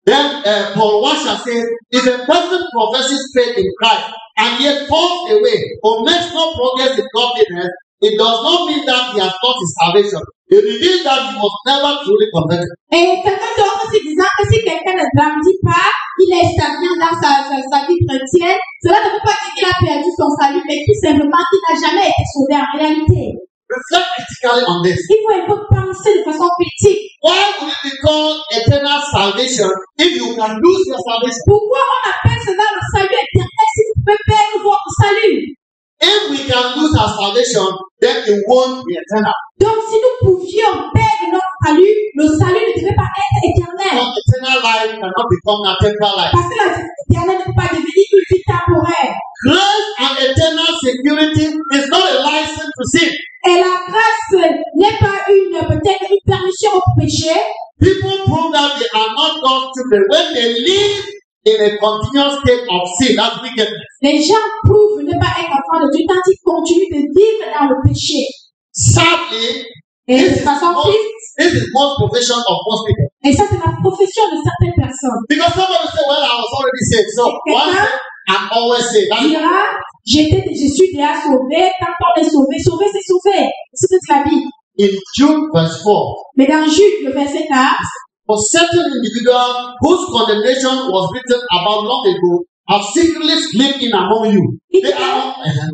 Then uh, Paul Washer says, if a person professes faith in Christ and yet falls away or makes no progress in godliness, it does not mean that he has lost his salvation. It means that he was never truly converted. Et quelqu'un d'autre dit disant que si quelqu'un ne grandit pas, il est stagnant dans sa, sa, sa vie chrétienne, cela ne veut pas dire qu'il a perdu son salut, mais tout simplement qu'il n'a jamais été sauvé en réalité. reflect critically on this. Il faut un peu penser de façon critique. Why would it be called eternal salvation if you can lose your salvation? Pourquoi on appelle cela le salut éternel si vous pouvez perdre votre salut? If we can lose our salvation, then it won't be eternal. Donc, si nous pouvions perdre notre salut, le salut ne devait pas être éternel. Because eternal life cannot become a temporal life. Parce que la vie éternelle ne peut pas devenir une vie temporaire. Grace and eternal security is not a license to sin. Et la grâce n'est pas une, peut-être une permission au péché. People prove that they are not God's children when they live in a continuous state of sin. That's wickedness. Les gens prouvent ne pas être enfants de Dieu quand ils continuent de vivre dans le péché. Sadly, Et this de is, façon most, triste, this is most profession of most people. et ça c'est la profession de certaines personnes. Because somebody say, Well, I was already saved. So once saved, I'm always saved. That's dira, j'étais, je suis déjà sauvé, quand on est sauvé, sauvé c'est sauvé. C'est ce que la Bible. in Jude verse 4. Mais dans Jude, le verset 4, For certain individuals whose condemnation was written about long ago have secretly slipped in among you. They are, uh-huh.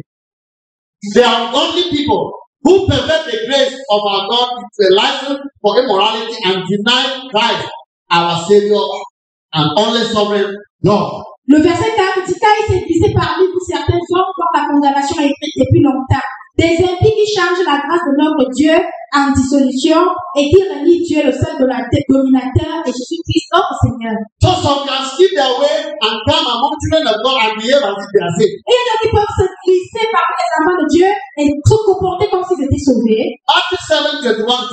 they are ungodly people who pervert the grace of our God into a license for immorality and deny Christ, our Savior and only sovereign Lord. le verset 4 dit, car il s'est glissé parmi vous certains hommes dont la condamnation est écrite depuis longtemps. Des la grâce de notre Dieu en dissolution et qui renient Dieu le seul dominateur et Jésus-Christ notre Seigneur. So some can skip their way and come among children of God and behave as if they are saved. Et il y en a qui peuvent se glisser parmi les enfants de Dieu et se comporter comme s'ils étaient sauvés. Matthew 7, 21, 23.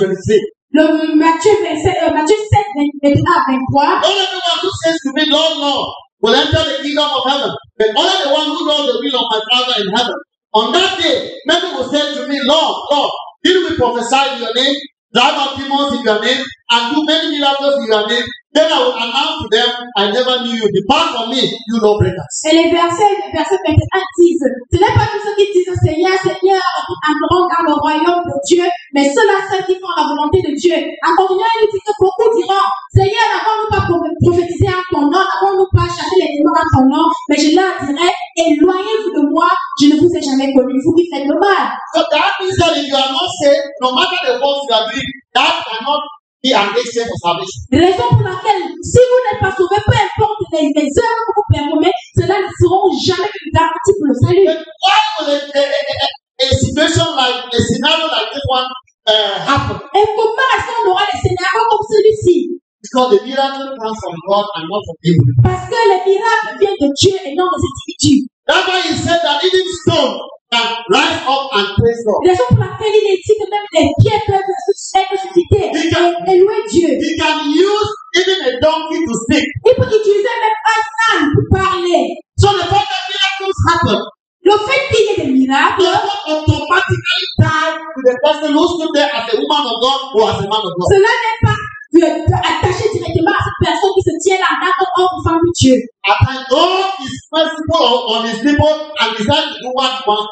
Le Matthieu, 27, euh, Matthieu 7, 21 à 23. Not everyone who says to me, Lord, Lord, will enter the kingdom of heaven, but only the one who does the will of my Father in heaven. On that day, many will say to me, Lord, Lord, did we prophesy in your name, drive out demons in your name, and do many miracles in your name? Then I will announce to them, I never knew you. Depart from me, you lawbreakers. Et les versets, les versets 21 disent, ce n'est pas tous ceux qui disent Seigneur, Seigneur, qui entreront dans le royaume de Dieu, mais ceux-là seuls qui font la volonté de Dieu. En continuant, il dit que beaucoup diront, Seigneur, n'avons-nous pas pro- prophétisé en ton nom, n'avons-nous pas chassé les démons en ton nom, mais je leur dirai, éloignez-vous de moi, je ne vous ai jamais connu, vous qui faites le mal. So that means that if you are not saved, no matter the works you are doing, that cannot be an exchange for salvation. Raison pour laquelle, si vous n'êtes pas sauvé, peu importe les, les œuvres que vous performez, cela ne seront jamais une garantie pour le salut. But why will a, a, a, a- a situation like a scenario like this one uh, happen? Et comment est-ce qu'on aura des scénarios comme celui-ci? Because the miracle comes from God and not from people. Parce que les miracles viennent de Dieu et non des individus. That's why he said that even stone can rise up and praise God. Raison pour laquelle il est dit que même les pierres peuvent être suscités et, et louer Dieu. He can use even a donkey to speak. Il peut utiliser même un âne pour parler. So the fact that miracles happen Le fait qu'il y ait des miracles does not automatically tie to the person who stood there as a woman of God or as a man of God. Cela n'est pas euh, attaché directement à cette personne qui se tient là en tant qu'homme ou femme de Dieu.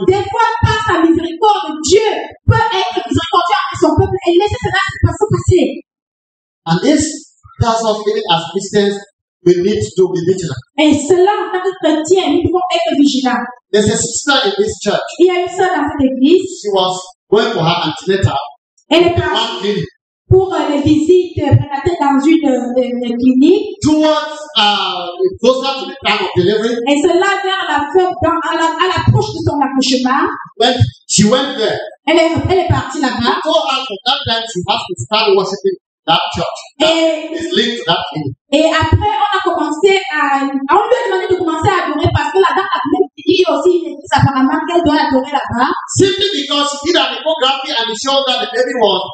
Des fois, par sa miséricorde, Dieu peut être miséricordieux avec son peuple et laisser cela se passer. passer. And this tells us even as Christians, we need to be vigilant. Et cela, en tant que chrétien, nous devons être vigilants. There's a sister in this church. Il y a une sœur dans cette église, She was going for her antenatal elle est pour euh, les visites euh, prénatales dans une euh, euh, clinique. towards uh, closer to the time of delivery. Et cela vers la fin, dans, à la- l'approche de son accouchement. When she went there, Elle est, elle est partie là-bas. her from that time she has to start worshiping that church. Et, That is linked to that clinic. et après, on a commencé à, on lui a demandé de commencer à adorer parce que là, dans la même il y a aussi une église apparemment qu'elle doit adorer là-bas. Simply because she did an ecography and it showed that the baby was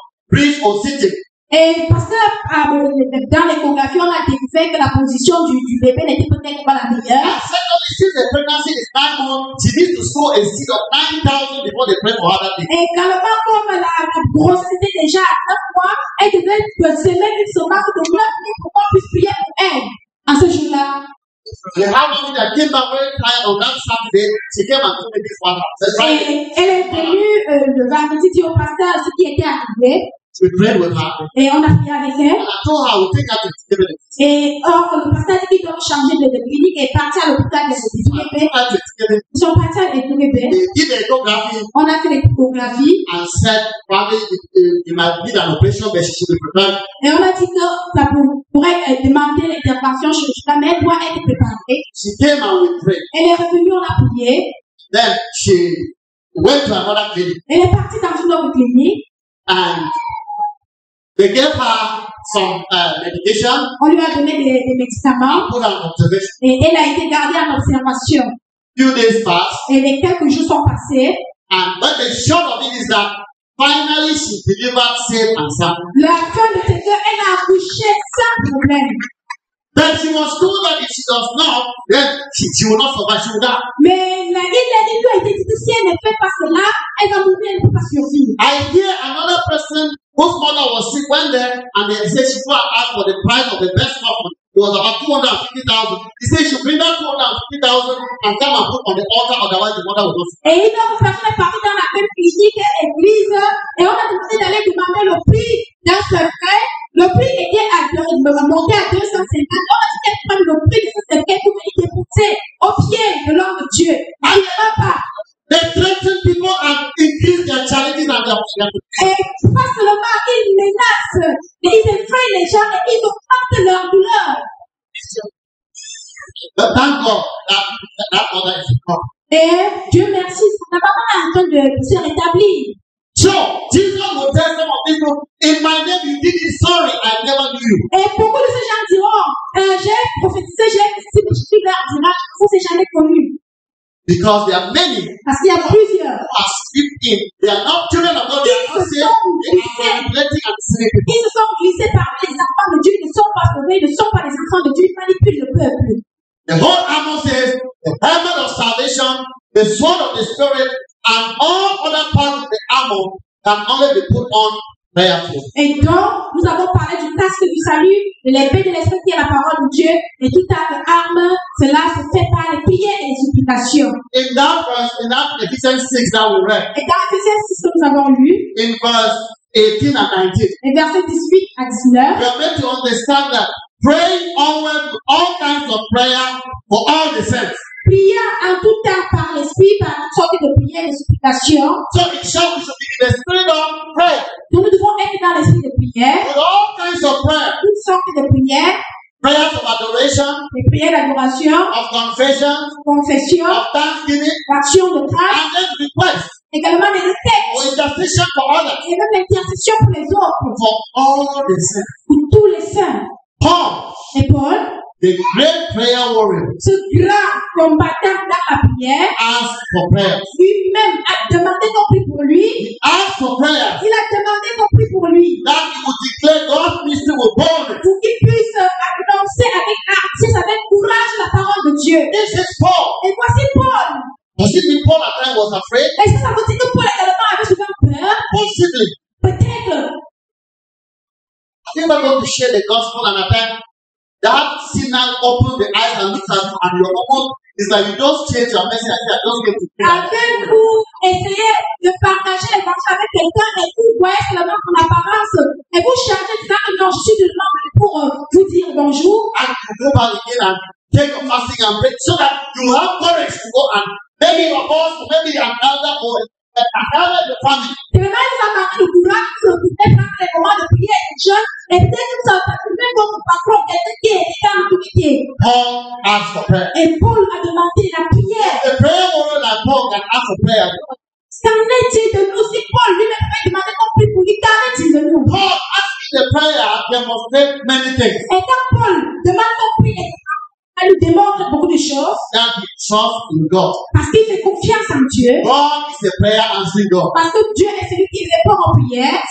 Et parce que euh, dans l'échographie, on a découvert que la position du, du bébé n'était peut-être pas la meilleure. And secondly, since the pregnancy is nine months, she needs to sow a seed of 9,000 before they pray for her that day. Et également, comme la, la grossesse était déjà à 9 mois, elle devait semer une semence de 9 000 pour qu'on puisse prier pour elle. En ce jour-là, Elle est venue le vendredi dire au pasteur ce qui était arrivé. We prayed with her. Et on a prié avec elle. And I told her I take her to Tikebe. Et or, le pasteur dit qu'ils doivent changer de, clinique et partir à l'hôpital de Tikebe. Ils sont partis à the echography On a fait l'échographie and said probably it, it, it might need an operation, but she should be prepared. et on a dit que ça pour- pourrait euh, demander l'intervention chirurgicale, mais elle doit être préparée. She came and we prayed. Elle est revenue, on a prié. Then she went to another clinic Elle est partie dans une autre clinique. and they gave her some uh, medication, On lui a donné des, des médicaments put on observation. et elle a été gardée en observation. Few days passed, Et les quelques jours sont passés. and but the short of it is that finally she delivered safe and sound. La fin de c'est qu'elle a accouché sans problème. But she was told that if she does not, then she, she will not survive, she will die. Mais la, il, a, il lui a été dit que si elle ne fait pas cela, elle va mourir, elle ne peut pas survivre. I hear another person whose mother was sick went there and they said she go and ask for the price of the best coffin. It was about 250,000. He said she bring that 250,000 and come and put on the altar, otherwise the mother will not survive. Et une autre personne est partie dans la même clinique, église, et on a demandé d'aller demander le prix d'un secret. Le prix était à deux, monté à 250. On a dit prenne le prix de ce secret pour venir déposer au pied de l'homme de Dieu. Elle n'ira pas. They threaten people and increase their charities and their Et pas seulement ils menacent, mais ils effraient les gens et ils augmentent leur douleur. But thank God that that mother is gone. Et Dieu merci, sa maman est en train de se rétablir. Sure, Jesus will tell some of people, in my name you did it, sorry, I never knew you. Eh, Et beaucoup de ces gens diront, euh, j'ai prophétisé, j'ai cible, je leur dira, vous c'est jamais connu. Because there are many Parce qu'il y a plusieurs. who are in. They are not children of God, they are not saved, they are manipulating and people. Ils se sont glissés parmi les enfants de Dieu, ils ne sont pas sauvés, ils ne sont pas les enfants de Dieu, ils manipulent le peuple. The whole armor says the helmet of salvation, the sword of the spirit, and all other parts of the armor can only be put on. Et donc, nous avons parlé du casque du salut, de l'épée de l'esprit qui est la parole de Dieu, et tout arme, cela se fait par les prières et les supplications. In that verse, in that Ephesians 6 that we read, Et dans Ephésiens 6 que nous avons lu, in verse 18 and 19, les versets 18 à 19, we are meant to understand that praying always all kinds of prayer for all the saints. Priant en tout temps par l'esprit, par toutes sortes de prières et de supplications. So be in the spirit of prayer. Donc, nous devons être dans l'esprit de prière, With all kinds of prayer. toutes sortes de prières, Prayers of adoration, des prières d'adoration, of confession, confession, of thanksgiving, d'action de grâce, and request également des requêtes, intercession for others. et même l'intercession pour les autres, For all the saints. pour tous les saints. Paul, Et Paul, the great prayer warrior, ce grand combattant dans la prière, asked for prayer. lui-même a demandé qu'on prie pour lui. He asked for prayer Il a demandé qu'on prie pour lui. that he would declare God's mystery with boldness. Pour qu'il puisse annoncer avec artiste, avec courage la parole de Dieu. This is Paul. Et voici Paul. Does it mean Paul at times was afraid? Est-ce que ça veut dire que Paul également avait souvent peur? Possibly. Peut-être. You ever go to share the gospel and at times that sinner opened the eyes and looked at you and you're almost, it's like you just change your message and say, I just came to pray. Avec vous changez de euh. And you go back again and take your fasting and pray so that you have courage to go and maybe your boss, maybe an elder or elder in the family. C'est le courage que vous pouvez prendre les moments de prière et de jeûne et peut-être ça va même votre patron, quelqu'un qui est l'autorité. Paul asked for prayer. Et Paul a demandé la prière. For prayer. Qu'en est-il de nous si Paul lui-même avait demandé qu'on prie pour lui? Qu'en est-il de nous? Paul asking the prayer demonstrate many things. Et quand Paul demande qu'on prie, elle nous démontre beaucoup de choses That he trusts in God. parce qu'il fait confiance en Dieu. God is a prayer answering God. Parce que Dieu est celui qui répond aux prières.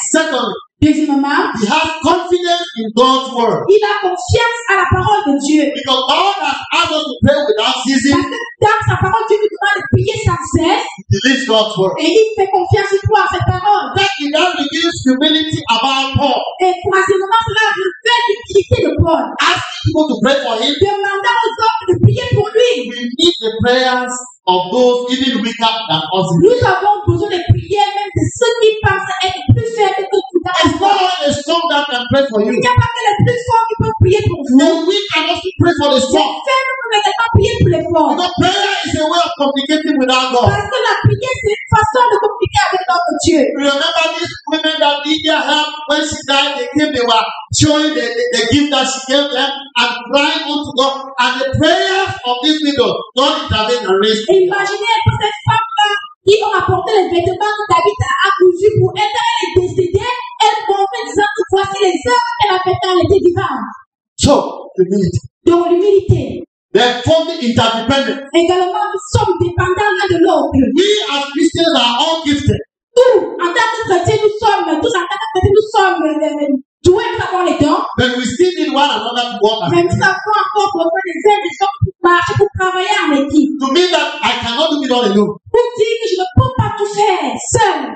Deuxièmement, he has confidence in God's word. il a confiance à la parole de Dieu. Because God has asked us to pray without ceasing. Parce que dans sa parole, Dieu nous demande de prier sans cesse He believes God's word. et il fait confiance en toi, à cette parole. Thirdly, that reveals humility about Paul. Et troisièmement, cela révèle l'utilité de Paul. Asking people to pray for him. Demandant aux autres de prier pour lui. We need the prayers of those even weaker than us. Nous avons besoin de prier même de ceux qui pensent être plus faibles que nous. It's not pray for you. Il n'y a pas que les plus forts qui peuvent prier pour vous. The weak can also pray for the Les strong. faibles peuvent également prier pour les forts. Because prayer is a way of communicating with our God. Parce que la prière, c'est une façon de communiquer avec notre Dieu. You remember these women that Lydia helped when she died, they came, they were showing the, the, the gift that she gave them and crying unto God. And the prayers of this widow, God intervened and raised Et her. imaginez un peu cette femme-là qui ont apporté les vêtements que David a a cousu pour elle. Quand elle est décédée, elle confie disant que voici les œuvres qu'elle a faites quand elle était vivante. So, humility. Donc l'humilité. Interdependent. Également, nous sommes dépendants l'un de l'autre. We as Christians are all gifted. Tous, en tant que chrétiens, nous sommes, tous en tant que chrétiens, nous sommes euh, doués, avons les dons. But we still need one another to a Mais nous avons encore besoin des uns des autres pour marcher, pour travailler en équipe. To mean that I cannot do it all alone. Pour dire que je ne peux pas tout faire seul.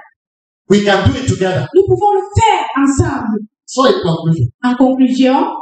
We can do it together. Nous pouvons le faire ensemble. So in conclusion, En conclusion,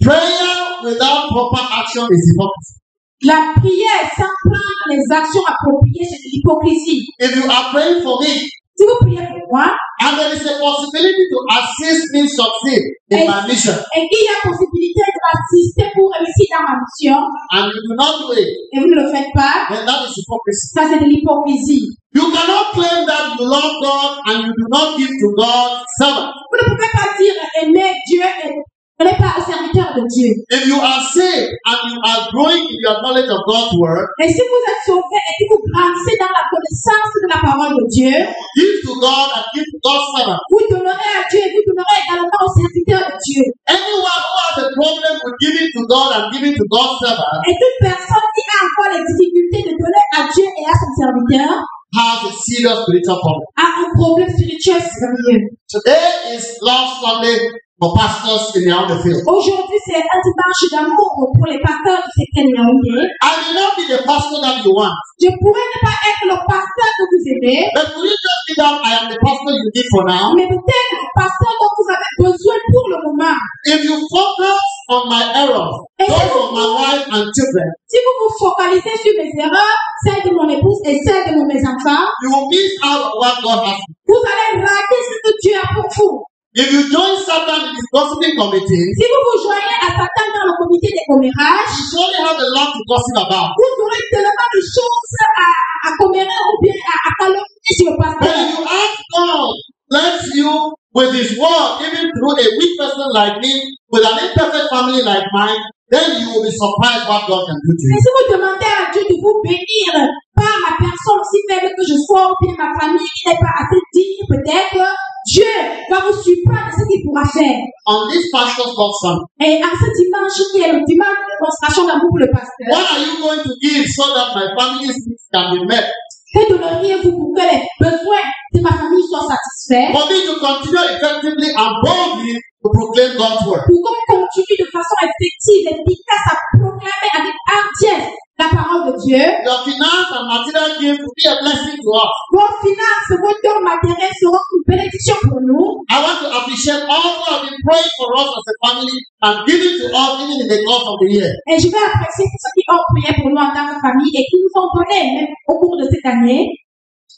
prayer without proper action is hypocrisy. la prière sans prendre les actions appropriées, c'est de l'hypocrisie. If you are praying for me Si vous priez pour moi and there is a possibility to assist me succeed in my mission et qu'il y a possibilité de m'assister pour réussir dans ma mission and you do not do it, et vous ne le faites pas, then that is hypocrisy. ça c'est de l'hypocrisie. You cannot claim that you love God and you do not give to God servant. Vous ne pouvez pas dire aimer Dieu et ne n'est pas serviteur de Dieu. If you are saved and you are growing in your knowledge of God's word, Et si vous êtes sauvé et que vous grandissez dans la connaissance parole de Dieu, give to God and give to God's servant. vous donnerez à Dieu et vous donnerez également au serviteur de Dieu. Anyone who has a problem with giving to God and giving to God's servant Et toute personne qui a encore les difficultés de donner à Dieu et à son serviteur has a serious spiritual problem. a un problème spirituel sérieux. Today is last Sunday for pastors in the the field. Aujourd'hui, c'est un dimanche d'amour pour les pasteurs de ces Yaoundé. I may not be the pastor that you want, Je pourrais ne pas être le pasteur que vous aimez, but will you just be that I am the pastor you need for now? mais peut-être le pasteur dont vous avez besoin pour le moment. If you focus on my errors, those of my wife and children, Si vous vous focalisez sur mes erreurs, celles de mon épouse et celles de mes enfants, you will miss out what God has. vous allez rater ce que Dieu a pour vous. If you join Satan in his gossiping committee, Si vous vous joignez à Satan dans le comité des commérages, you surely have a lot to gossip about. vous aurez tellement de choses à, à commérer ou bien à, à calomnier sur le But pasteur. if you ask God, bless you with his word, even through a weak person like me, with an imperfect family like mine, then you will be surprised what God can do to Et you. si vous demandez à Dieu de vous bénir par ma personne aussi faible que je sois, ou bien ma famille qui n'est pas assez digne, peut-être, Dieu va vous surprendre ce qu'il pourra faire. On this pastor's Sunday, Et à ce dimanche qui est le dimanche de démonstration d'amour pour le pasteur, what are you going to give so that my family's needs can be met? que donneriez-vous pour que les besoins de ma famille soient satisfaits, For me to continue effectively and boldly to proclaim God's word. pour qu'on continue de façon effective, efficace à proclamer avec hardiesse la parole de Dieu. Your finance and material gifts will be a blessing to us. Vos finances, vos dons matériels seront une bénédiction pour nous. I want to appreciate all who have been praying for us as a family and giving to us even in the course of the year. Et je vais apprécier tous ceux qui ont prié pour nous en tant que famille et qui nous ont donné même au cours de cette année.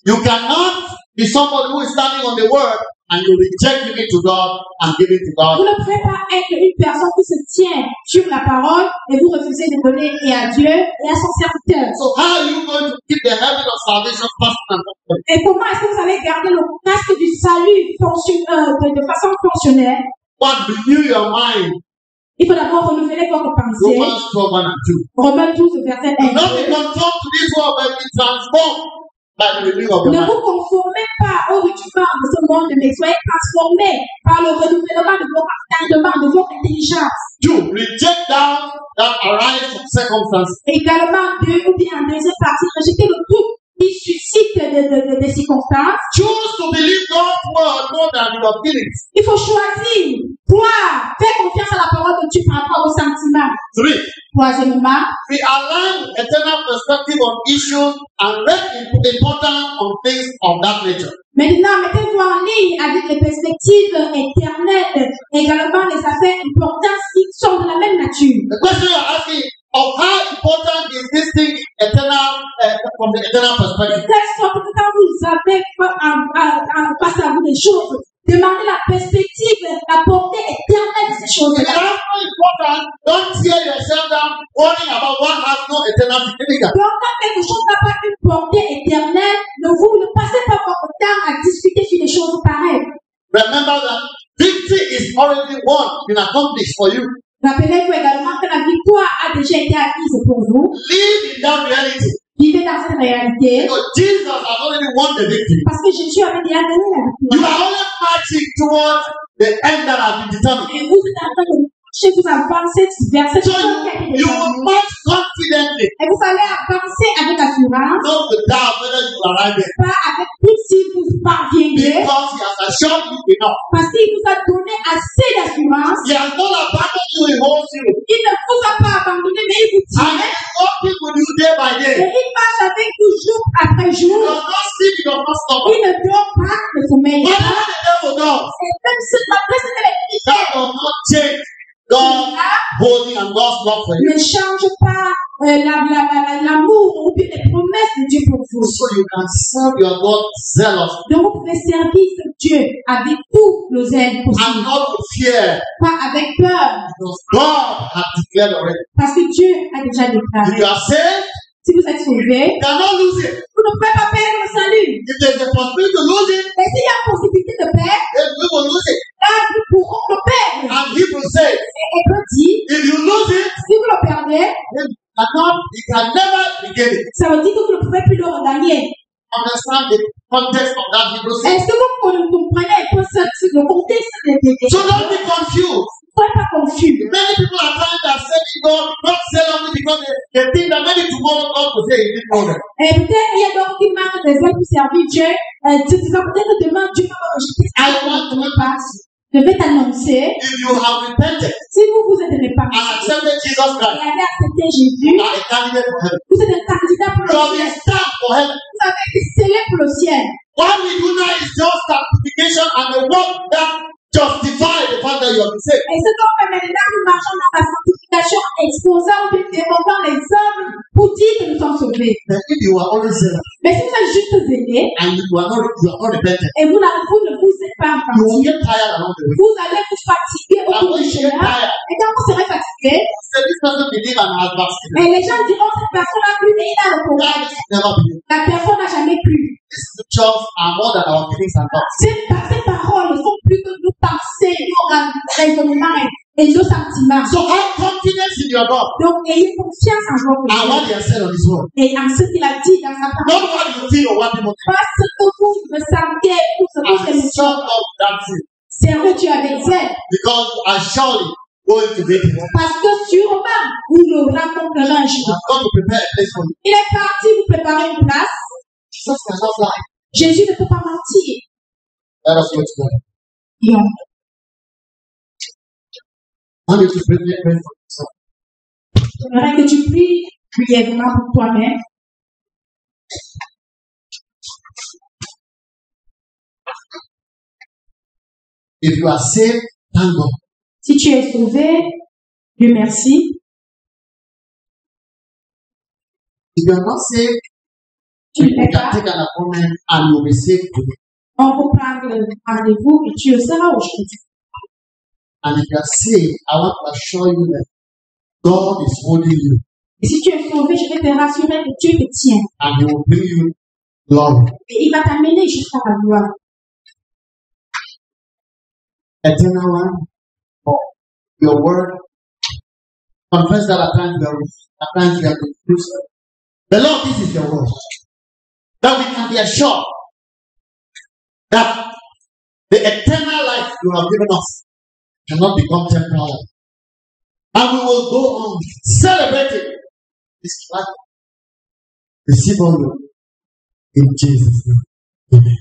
You cannot be somebody who is standing on the word and you reject giving to God and giving to God. Vous ne pouvez pas être une personne qui se tient sur la parole et vous refusez de donner et à Dieu et à son serviteur. So how are you going to keep the helmet of salvation? Et comment est-ce que vous allez garder le casque du salut fonction- euh, de, de façon fonctionnelle? What renew your mind? Il faut d'abord renouveler votre pensée. Romans 12 1 and 2. Romains 12, verset Do not 1. Ne vous conformez pas au rudiment de ce monde, mais soyez transformés par le renouvellement de votre entendement, de votre intelligence. Two, reject that arise from circumstances. Également, deux, ou bien en deuxième partie, rejeter le doute qui suscite de- de- de- des circonstances. Choose to believe God's word more than your feelings. Il faut choisir, croire, faire confiance à la parole de Dieu par rapport aux sentiments. Three, Troisièmement, realign with eternal perspective on issues and rest important on things of that nature. maintenant, mettez-vous en ligne avec les perspectives éternelles, également les affaires importantes qui sont de la même nature. The question you're asking of how important is this thing eternal uh, from the eternal De perspective? telle sorte que quand vous avez face à vous choses, demandez la perspective, la portée éternelle ces that's not important. Don't tear yourself down worrying about what has no eternal significance. Donc, quand quelque chose n'a pas une portée éternelle, ne vous ne passez pas votre temps à discuter sur des choses pareilles. Remember that victory is already won and accomplished for you. Rappelez-vous également que la victoire a déjà été acquise pour vous. Live in that reality. Vivez dans cette réalité Because Jesus has already won the victory. parce que Jésus avait déjà gagné la You victoire. are only marching towards the end that has been determined. Et vous êtes en train de marcher, vous avancez vers cette So chose qui a you, will march confidently, Et vous allez avancer avec assurance, not to doubt whether you will arrive there. pas avec doute si vous parviendrez, Because he has assured you enough. parce qu'il vous a donné assez d'assurance. He has not abandoned you, he holds you. Il ne vous a pas abandonné, mais il vous And he tient. is walking with you day by Et il marche avec vous jour après jour. does not sleep, he does not stop. Il ne dort pas, ne sommeille Whatever pas. the devil does, Et même si ce que les that does not change God's holding and God's love for you. ne change pas euh, la- la- la- la- l'amour ou bien les promesses de Dieu pour vous. So you can serve your God zealously Donc vous pouvez servir Dieu avec tout le zèle and possible, not with fear pas avec peur, because God has declared already. parce que Dieu a déjà If you déclaré. are saved, Si vous êtes sauvé, vous ne pouvez pas perdre le salut. Et s'il y a possibilité de perdre, là, nous pourrons le perdre. And Hebrew says, Et Hébreu dit, if you lose it, si vous le perdez, ça veut dire que vous ne pouvez plus le regagner. Understand the context of that Hebrew saying. Est-ce que vous comprenez un peu le contexte des- So don't be confused. Soyez pas confus. Many people are trying to serving God, not zealously because they, they think that maybe tomorrow God will say he didn't know them. Et peut-être il y a donc qui manquent des ailes pour servir Dieu. Euh, tu disant peut-être demain Dieu va rejeter. I want to pas. Je vais t'annoncer, If you have repented si vous vous êtes and répandu accepted Jesus et Christ, avez accepté you Jésus, are a candidate for heaven. vous êtes un candidat pour le ciel. for heaven. Vous avez été scellé pour le ciel. What we do now is just sanctification and the work that justifies the fact that you have been saved. Et ce maintenant, nous marchons dans la sanctification, exposant démontrant les hommes pour dire que nous sommes sauvés. But if you are always zealous Mais si vous êtes juste zélé and you are not, you are not repentant, et vous, ne vous êtes pas you will repenti, get tired along the way. vous allez vous fatiguer du chemin. tired, Et quand vous serez fatigué, et les gens diront cette personne a cru et il a le. La personne n'a jamais cru. These scriptures are more than our feelings and thoughts. Ces, pa- ces paroles sont plus que et, nos sentiments. So have confidence in your God? Donc, ayez confiance en votre and Dieu what He has said on His word. et en ce qu'il a dit dans sa parole. Not what you feel or what people think. Pas ce que vous ressentez ou ce que vous And émotions. serve up that thing Servez Dieu avec zèle. because are surely going to make it. Parce que sûrement, vous le rencontrerez un I'm jour. going to prepare a place for you. Il est parti vous préparer une place. Jesus cannot lie. Jésus ne peut pas mentir. Let us go together. Yourself. J'aimerais que tu pries brièvement pour toi-même. If you are saved, thank God. Si tu es sauvé, Dieu merci. If you are not saved, Tu ne you l'es can pas. take an appointment and you'll be saved today. On peut prendre rendez-vous et tu le seras aujourd'hui. And if you are saved, I want to assure you that God is holding you Et si tu es sauvé, je vais te rassurer que Dieu te tient. and He will bring you glory. Et il va t'amener jusqu'à la gloire. Eternal one, or your word. Confess that at times you are at times you are confused. The Lord, this is your word. That we can be assured that the eternal life you have given us cannot become temporal. And we will go on celebrating this life. Receive all in Jesus' name. Amen.